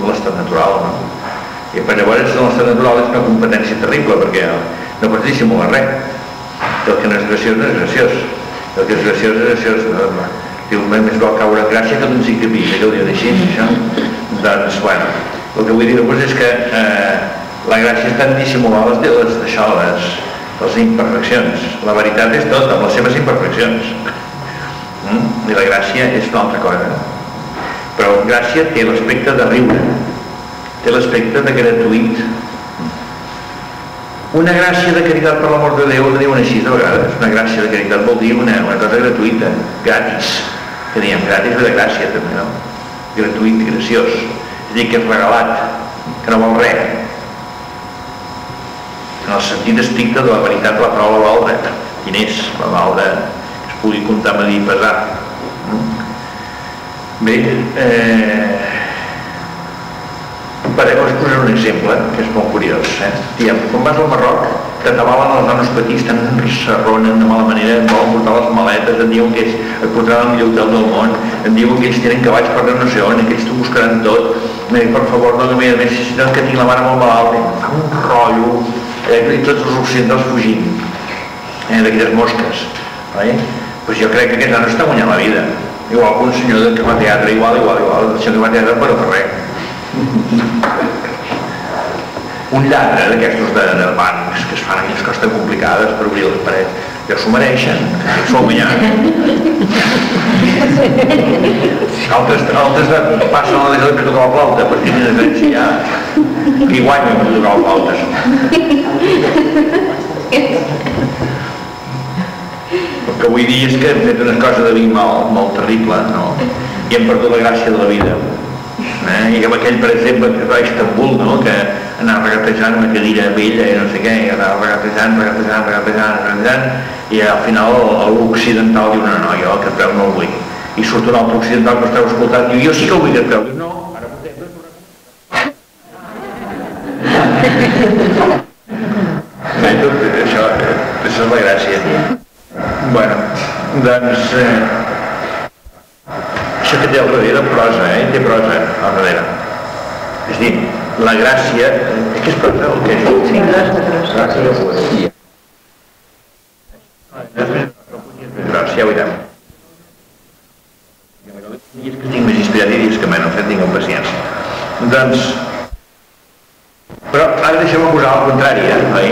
l'estat natural no? i per llavors l'estat natural és una competència terrible perquè no pots dissimular res el que no és graciós no és graciós el que és graciós és graciós no? diu, més val caure en gràcia que d'un cinc de que ho diuen així això doncs bueno el que vull dir-vos és que eh, la gràcia està en dissimular les, les, això, les, les imperfeccions. La veritat és tot, amb les seves imperfeccions. Mm? I la gràcia és una altra cosa. Però gràcia té l'aspecte de riure, té l'aspecte de gratuït. Una gràcia de caritat per l'amor de Déu, que diuen així de vegades, una gràcia de caritat vol dir una, una cosa gratuïta, gratis, que diem gratis de gràcia també, no? Gratuït, graciós, és dir, que és regalat, que no vol res, en el sentit estricte de la veritat la paraula valdre diners, la valdre que es pugui comptar, medir i pesar bé eh, per us posaré un exemple que és molt curiós eh? Diem, quan vas al Marroc que t'avalen els nanos petits tant s'arronen de mala manera volen portar les maletes et diuen que ells et portaran al millor hotel del món et diuen que ells tenen cavalls per no sé on que ells t'ho buscaran tot i per favor no més, si no que tinc la mare molt malalt fa un rotllo eh, i tots els occidentals fugint eh, d'aquelles mosques oi? Pues jo crec que aquest nano està guanyant la vida. Igual que un senyor que fa teatre igual, igual, igual, el senyor que fa teatre però per res. [laughs] Un lladre d'aquestos de, de bancs que es fan aquelles coses tan complicades per obrir les parets. Que s'ho mereixen, s'ho guanyat [laughs] altres, altres de, passen a la deixa de tocar la flauta per tenir diferència ja qui guanya per tocar la flauta [laughs] que vull dir és que hem fet una cosa de vi molt, molt terrible no? i hem perdut la gràcia de la vida. Eh? I amb aquell, per exemple, que va a Istanbul, no? que anava regatejant una cadira vella i no sé què, i anava regatejant, regatejant, regatejant, regatejant, i al final l'occidental diu, no, no, jo aquest preu no el vull. I surt un altre occidental que esteu escoltant, diu, jo sí que el vull aquest preu. Diu, no, ara Bé, tot [laughs] això, això és la gràcia. Bueno, doncs... Eh, això que té al darrere prosa, eh? Té prosa al darrere. És dir, la gràcia... Eh, què és prosa o què és? Sí, gros de gros. Gràcies a la poesia. Ja ho veurem. Dies que estic més inspirat i dies que menys, fet, tingueu paciència. Doncs... Però ara deixeu-me posar al contrari, eh? Oi?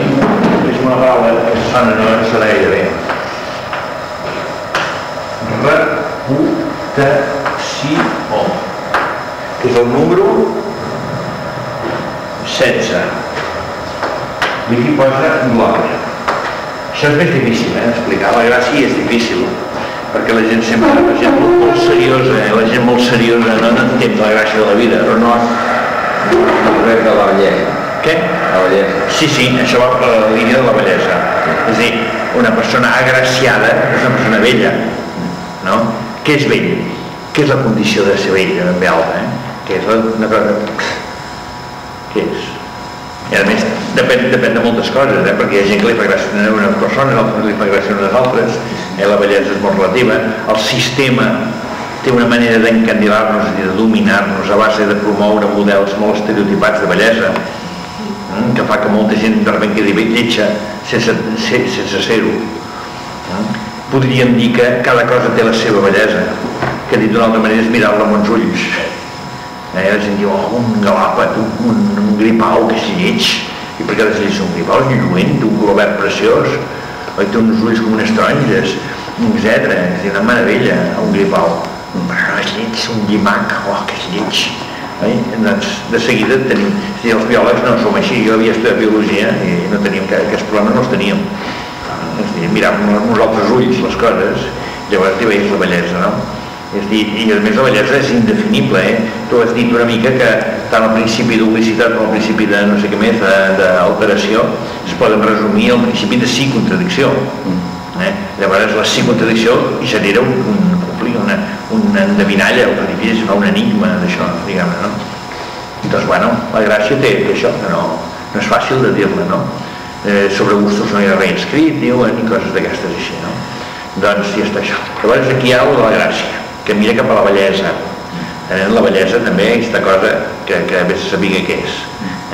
És una paraula que sona, no sona gaire bé. Reputació. És el número 16. I aquí posa glòria. Això és més difícil, eh, explicar. La gràcia és difícil, perquè la gent sempre, la gent molt, molt seriosa, eh, la gent molt seriosa no entén la gràcia de la vida. Però no és res de la bellesa. Què? La bellesa. Sí, sí, això va per la línia de la bellesa. És a dir, una persona agraciada és una persona vella, no? Què és vell? Què és la condició de ser vell, ve alta, eh? Què és la, una cosa... Què és? I a més, depèn, depèn de moltes coses, eh? perquè hi ha gent que li fa gràcia a unes persones, altres li fa gràcia a unes altres, eh? la bellesa és molt relativa, el sistema té una manera d'encandilar-nos i de dominar-nos a base de promoure models molt estereotipats de bellesa, mm, que fa que molta gent de lletja sense, se- sense ser-ho. Podríem dir que cada cosa té la seva bellesa, que dit d'una altra manera és mirar-la amb uns ulls. Eh, la gent diu, oh, un galàpat, un, un, un gripau, que és lleig. I per què ha de ser lleig? un gripau? És lluent, un verd preciós, oi, té uns ulls com unes taronges, etc. És una meravella, un gripau. Però és lleig, un llimac, oh, que és lleig. Oi? Doncs de seguida tenim, dir, els biòlegs no som així, jo havia estudiat biologia i no teníem, que- aquests problemes no els teníem. Dir, miràvem amb els altres ulls les coses, llavors hi veies la bellesa, no? És dir, i a més la bellesa és indefinible, eh? Tu has dit una mica que tant el principi d'oblicitat com el principi de no sé què més, d'alteració, es poden resumir al principi de sí contradicció. Eh? Llavors la sí contradicció genera un, un conflicte, una, una endevinalla, el difícil, fa un enigma d'això, diguem-ne, no? Doncs, bueno, la gràcia té, té això, que no, no és fàcil de dir-la, no? Eh, sobre gustos no hi ha res escrit, diuen, i coses d'aquestes així, no? Doncs ja està això. Llavors aquí hi ha de la gràcia, que mira cap a la bellesa. Eh, la bellesa també, aquesta cosa que, que bé se sabia què és.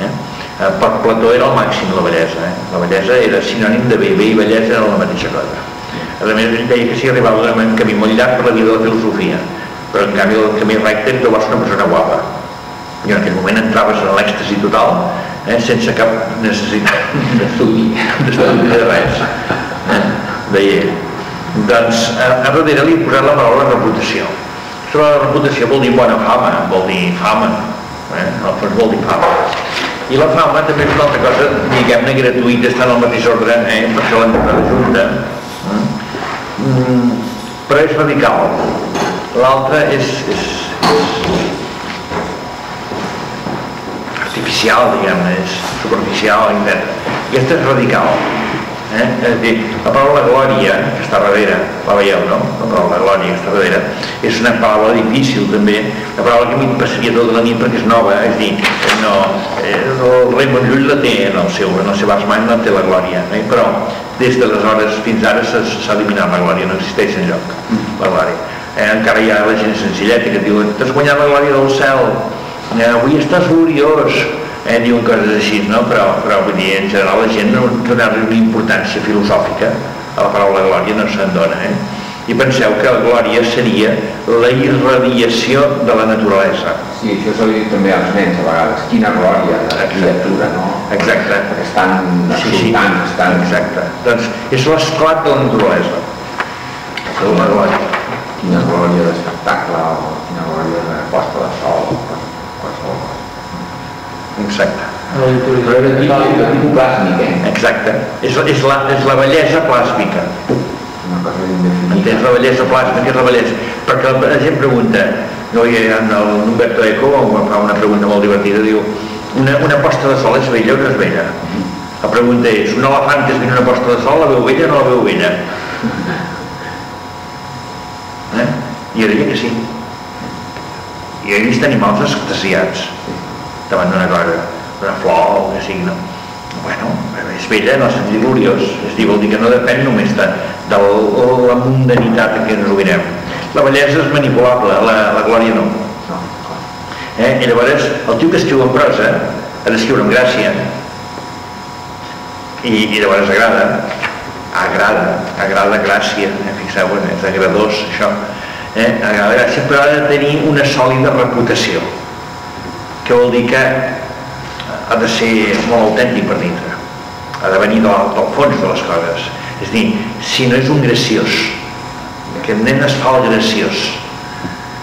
Eh? Eh, per Plató era el màxim la bellesa, eh? La bellesa era sinònim de bé, bé i bellesa eren la mateixa cosa. A més, ell deia que s'hi arribava un camí molt llarg per la vida de la filosofia, però en canvi el camí recte tu vols una persona guapa. I en aquell moment entraves en l'èxtasi total, eh, sense cap necessitat d'estudi, d'estudi de res. Eh? Deia. Doncs a, a darrere li he posat la paraula reputació. Sobre la reputació vol dir bona fama, vol dir fama, eh? el fons vol dir fama. I la fama també és una altra cosa, diguem-ne, gratuïta, està en el mateix ordre, eh? per això l'hem posat junta. Mm? Mm, però és radical. L'altra és, és artificial, diguem-ne, és superficial, etc. Aquesta és radical. Eh? És a dir, la paraula glòria, que està darrere, la veieu, no? La paraula glòria que està darrere, és una paraula difícil també, una paraula que a mi passaria tota la nit perquè és nova, és a dir, no, eh, el rei Montllull la té en el seu, en el seu Arsman no té la glòria, eh? però des d'aleshores fins ara s'ha eliminat la glòria, no existeix enlloc la glòria. Eh, encara hi ha la gent senzilleta que diu, t'has guanyat la glòria del cel, eh, avui estàs gloriós, eh, diuen coses així, no? però, però vull dir, en general la gent no donar-li una importància filosòfica a la paraula glòria no se'n dona. Eh? I penseu que la glòria seria la irradiació de la naturalesa. Sí, això s'ho dit també als nens a vegades. Quina glòria de la criatura, no? Exacte. Perquè estan Sí, sí, escoltant, estan... exacte. Doncs és l'esclat de la naturalesa. La glòria. Quina glòria d'espectacle, o quina glòria de posta de sol. Exacte. Però de tipus, plàsmic, eh? Exacte. És, és, la, és la bellesa plàsmica. Una cosa indefinible. Entens la bellesa plàsmica és la bellesa. Perquè la gent pregunta, no, i en el Humberto Eco fa una pregunta molt divertida, diu, una, una posta de sol és vella o no és vella? La pregunta és, un elefant que es veu una posta de sol, la veu vella o no la veu vella? Eh? I jo diria que sí. I he vist animals extasiats davant d'una cosa, una flor, o que sigui, no? Bueno, és vella en el sentit gloriós, és dir, vol dir que no depèn només de, de la mundanitat en què ens mirem. La bellesa és manipulable, la, la glòria no. Eh? I llavors, el tio que escriu en prosa ha d'escriure amb gràcia i, i llavors agrada, agrada, agrada gràcia, eh? fixeu-vos, és agradós això, eh? agrada gràcia, però ha de tenir una sòlida reputació, que vol dir que ha de ser molt autèntic per dintre, ha de venir del, del fons de les coses. És dir, si no és un graciós, que el nen es fa el graciós,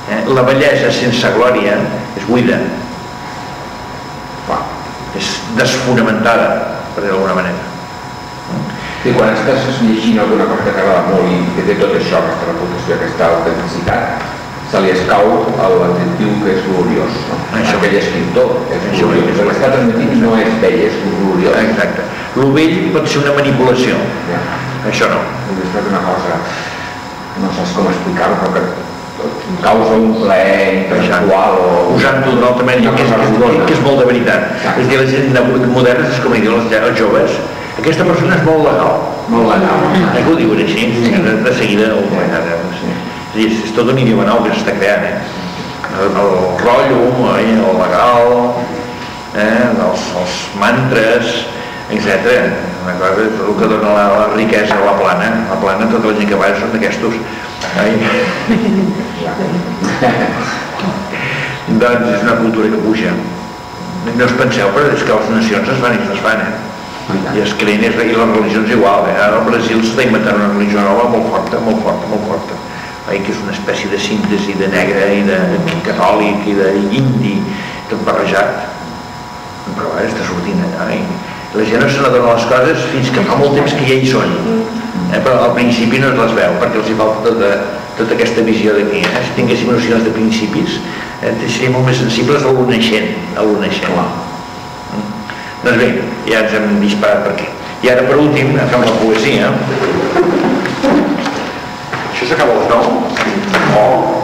eh? la bellesa sense glòria és buida, és desfonamentada, per dir d'alguna manera. I quan estàs llegint alguna cosa que t'agrada molt i que té tot això, aquesta reputació, aquesta autenticitat, se li escau l'adjectiu que és gloriós. No? Això. Aquell escriptor és Això. gloriós. El que està transmitint no és vell, és gloriós. Exacte. Lo vell pot ser una manipulació, Ja. això no. I després una cosa, no saps com explicar-ho, però que causa un plaer intel·lectual o... Usant-ho d'una altra manera, que és, que, és, que és molt de veritat. Exacte. És dir, la gent de- moderna, és com diuen els, joves, aquesta persona és molt legal. Molt legal. Eh, que ho diuen així? De, de seguida ho comentaran. A dir, és tot un idioma nou que s'està creant, eh? El, el rotllo, eh? el legal, eh? els, els mantres, etc. Una cosa és el que dona la, la riquesa a la plana. La plana, tota la gent que va són d'aquestos. Ai. [laughs] doncs és una cultura que puja. No us penseu, però és que les nacions es van i es desfan, eh? I es creen, i les religions igual, eh? Ara al Brasil s'està inventant una religió nova molt forta, molt forta, molt forta. Eh? Que és una espècie de síntesi de negre i de catòlic i d'indi, tot barrejat. Però ara està sortint allà, eh? La gent no se n'adona les coses fins que fa molt temps que ja hi són. Eh? Però al principi no es les veu, perquè els hi falta tota, tota aquesta visió d'aquí. Eh? Si tinguéssim nocions de principis, eh? seríem molt més sensibles a lo naixent, a lo naixent. Mm. Doncs bé, ja ens hem disparat per aquí. I ara, per últim, fem la poesia. Això s'acaba a les 9? Oh!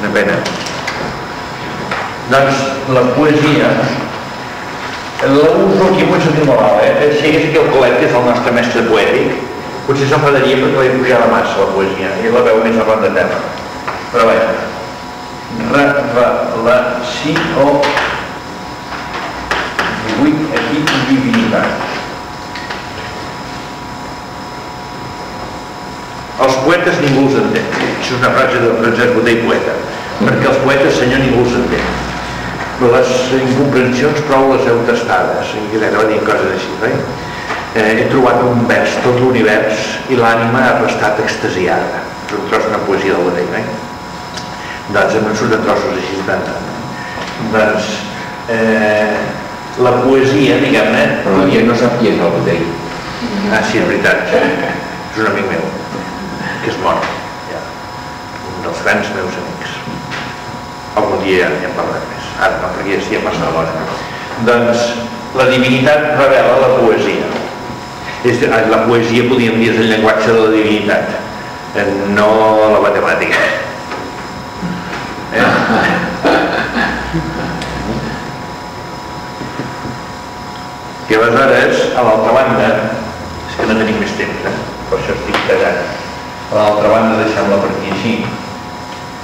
Una pena. Doncs la poesia uso aquí molt sentit malalt, eh? Si hi hagués aquí el Colet, que és el nostre mestre poètic, potser s'enfadaria perquè li pujava massa la poesia i la veu més arran de terra. Però bé, revelació 18 aquí divinitat. Els poetes ningú els entén. Això és una frase del Francesc Botell poeta. Perquè els poetes, senyor, ningú els entén. Les incomprensions prou les heu tastades. I que va dir coses així, oi? Eh, he trobat un vers, tot l'univers, i l'ànima ha restat extasiada. És un tros d'una poesia del Botell, oi? Doncs em surten trossos així tant. Doncs eh, la poesia, diguem-ne, Però la no sap qui és el Botell. Ah, sí, és veritat. És un amic meu, que és mort. Ja. Un dels grans meus amics. Algun dia ja en parlarem més. Ara no, perquè ja estic passant l'hora. Doncs la divinitat revela la poesia. És, ah, la poesia, podríem dir, és el llenguatge de la divinitat, eh, no la matemàtica. Eh? I aleshores, a l'altra banda, és que no tenim més temps, eh? per això estic tallant. A l'altra banda, deixem-la per aquí així.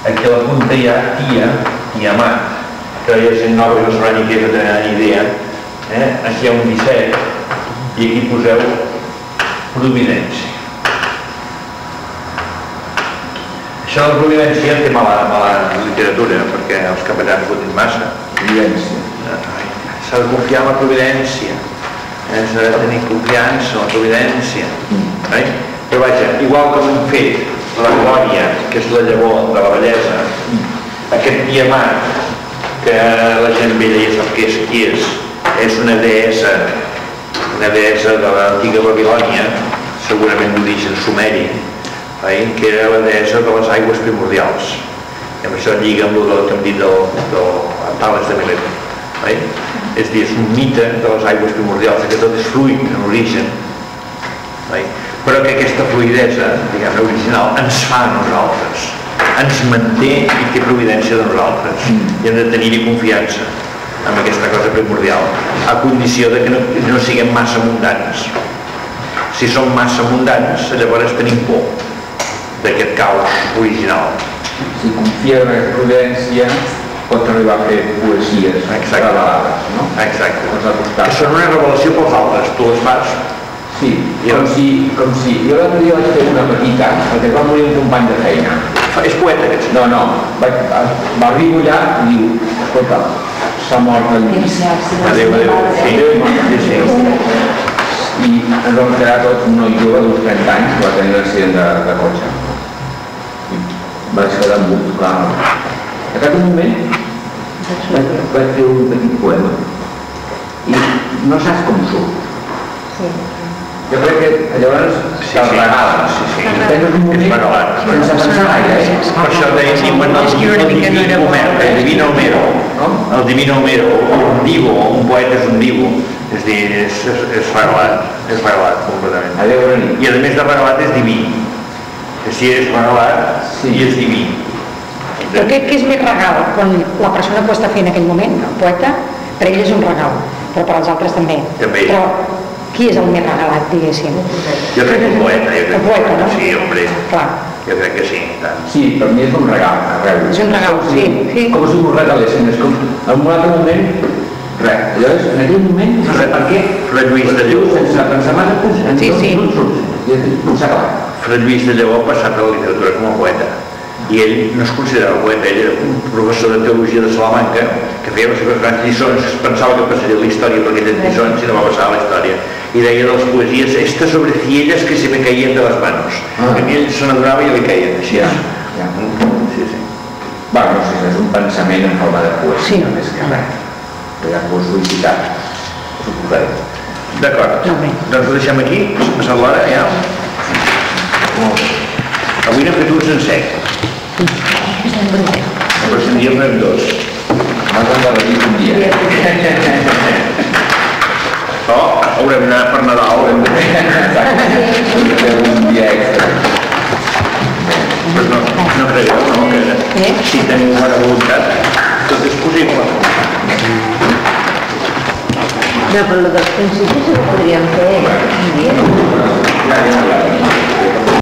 Aquí a la punta hi ha tia, Tiamat, que hi ha gent nova que no sabrà ni què que tenen idea. Eh? Aquí hi ha un disset i aquí poseu providència. Això de la providència té mala, mala literatura, perquè els capellans votin massa. Evidència. S'ha de confiar en la providència, eh? s'ha de tenir confiança en la providència. Eh? Però vaja, igual com hem fet la glòria, que és la llavor de la bellesa, aquest diamant, que la gent vella ja sap què és, qui és, és una deessa, una deessa de l'antiga Babilònia, segurament d'origen sumeri, eh? que era la deessa de les aigües primordials. I amb això lliga amb el que hem dit del, del Tales de Milet. Eh? És dir, és un mite de les aigües primordials, que tot és fluid en origen, eh? Però que aquesta fluidesa, diguem original, ens fa a nosaltres, ens manté i té providència de nosaltres, i hem de tenir-hi confiança amb aquesta cosa primordial, a condició de que no, no siguem massa mundans. Si som massa mundans, llavors tenim por d'aquest caos original. Si confia en la prudència, pot arribar a fer poesies Exacte. revelades, no? Exacte. Que són una revelació pels altres, tu les fas. Sí, com si, com si... Jo l'altre dia vaig fer una petita, perquè es va morir un company de feina. És poeta aquest senyor. No, no, vaig, va arribar allà i diu, escolta, s'ha mort el Lluís. Adéu, adéu. Sí, sí, sí. I ens vam quedar tots un noi jove d'uns 30 anys que va tenir un accident de, de cotxe. I vaig quedar molt clar. A cap moment vaig, vaig fer un petit poema i no saps com surt. Jo crec que llavors Sí, te'l sí. regalen. Sí, sí. I tens un moment És regalat. sense pensar gaire, eh? Per això diuen el, Escriure el una mica no divino era bo. Homer, el divino Homero. El divino Homero, un divo, un poeta és un divo. És a dir, és, és, és regalat, és regalat completament. Adéu, bona nit. I a més de regalat és diví. Que si és regalat, Sí. i és diví. Però què, què és més regal? Quan la persona que ho està fent en aquell moment, el poeta, per ell és un regal, però per als altres també. També. Però qui és el més regalat, diguéssim? Jo crec que el poeta, jo crec El poeta, no? Sí, hombre, Clar. jo crec que sí, i tant. Sí, per mi és un regal, arreu. És un regal, sí, sí. Com si m'ho regalessin, és com en un altre moment, res. Llavors, en aquell moment, no sé per què, Fred Lluís de tu, Lleó. sense pensar massa, doncs, en Sí, tot, sí. tot surt. I és posar clar. Fred Lluís de Lleó ha passat a la literatura com a poeta i ell no es considerava poeta, ell era un professor de teologia de Salamanca que feia les seves grans lliçons, es pensava que passaria la història per aquelles lliçons i no va passar a la història i deia de les poesies estas sobre cielles que se me caien de les manos Ah. que ell se n'adonava i li caien així Ja, és. ja. sí, sí. Va, no sé, és un pensament en forma de poesia, Sí. més que res. Que ja fos felicitat. Suposaré. d'acord, doncs ho deixem aquí s'ha passat l'hora ja avui n'hem fet un sencer però si dia en dos M'has endarrerit un dia. oh, haurem d'anar per Nadal haurem de fer un dia extra. Però no, no creieu, no, que Eh? si teniu bona voluntat, tot és possible. No, però el dels principis ho podríem fer un dia. Ja, ja, ja.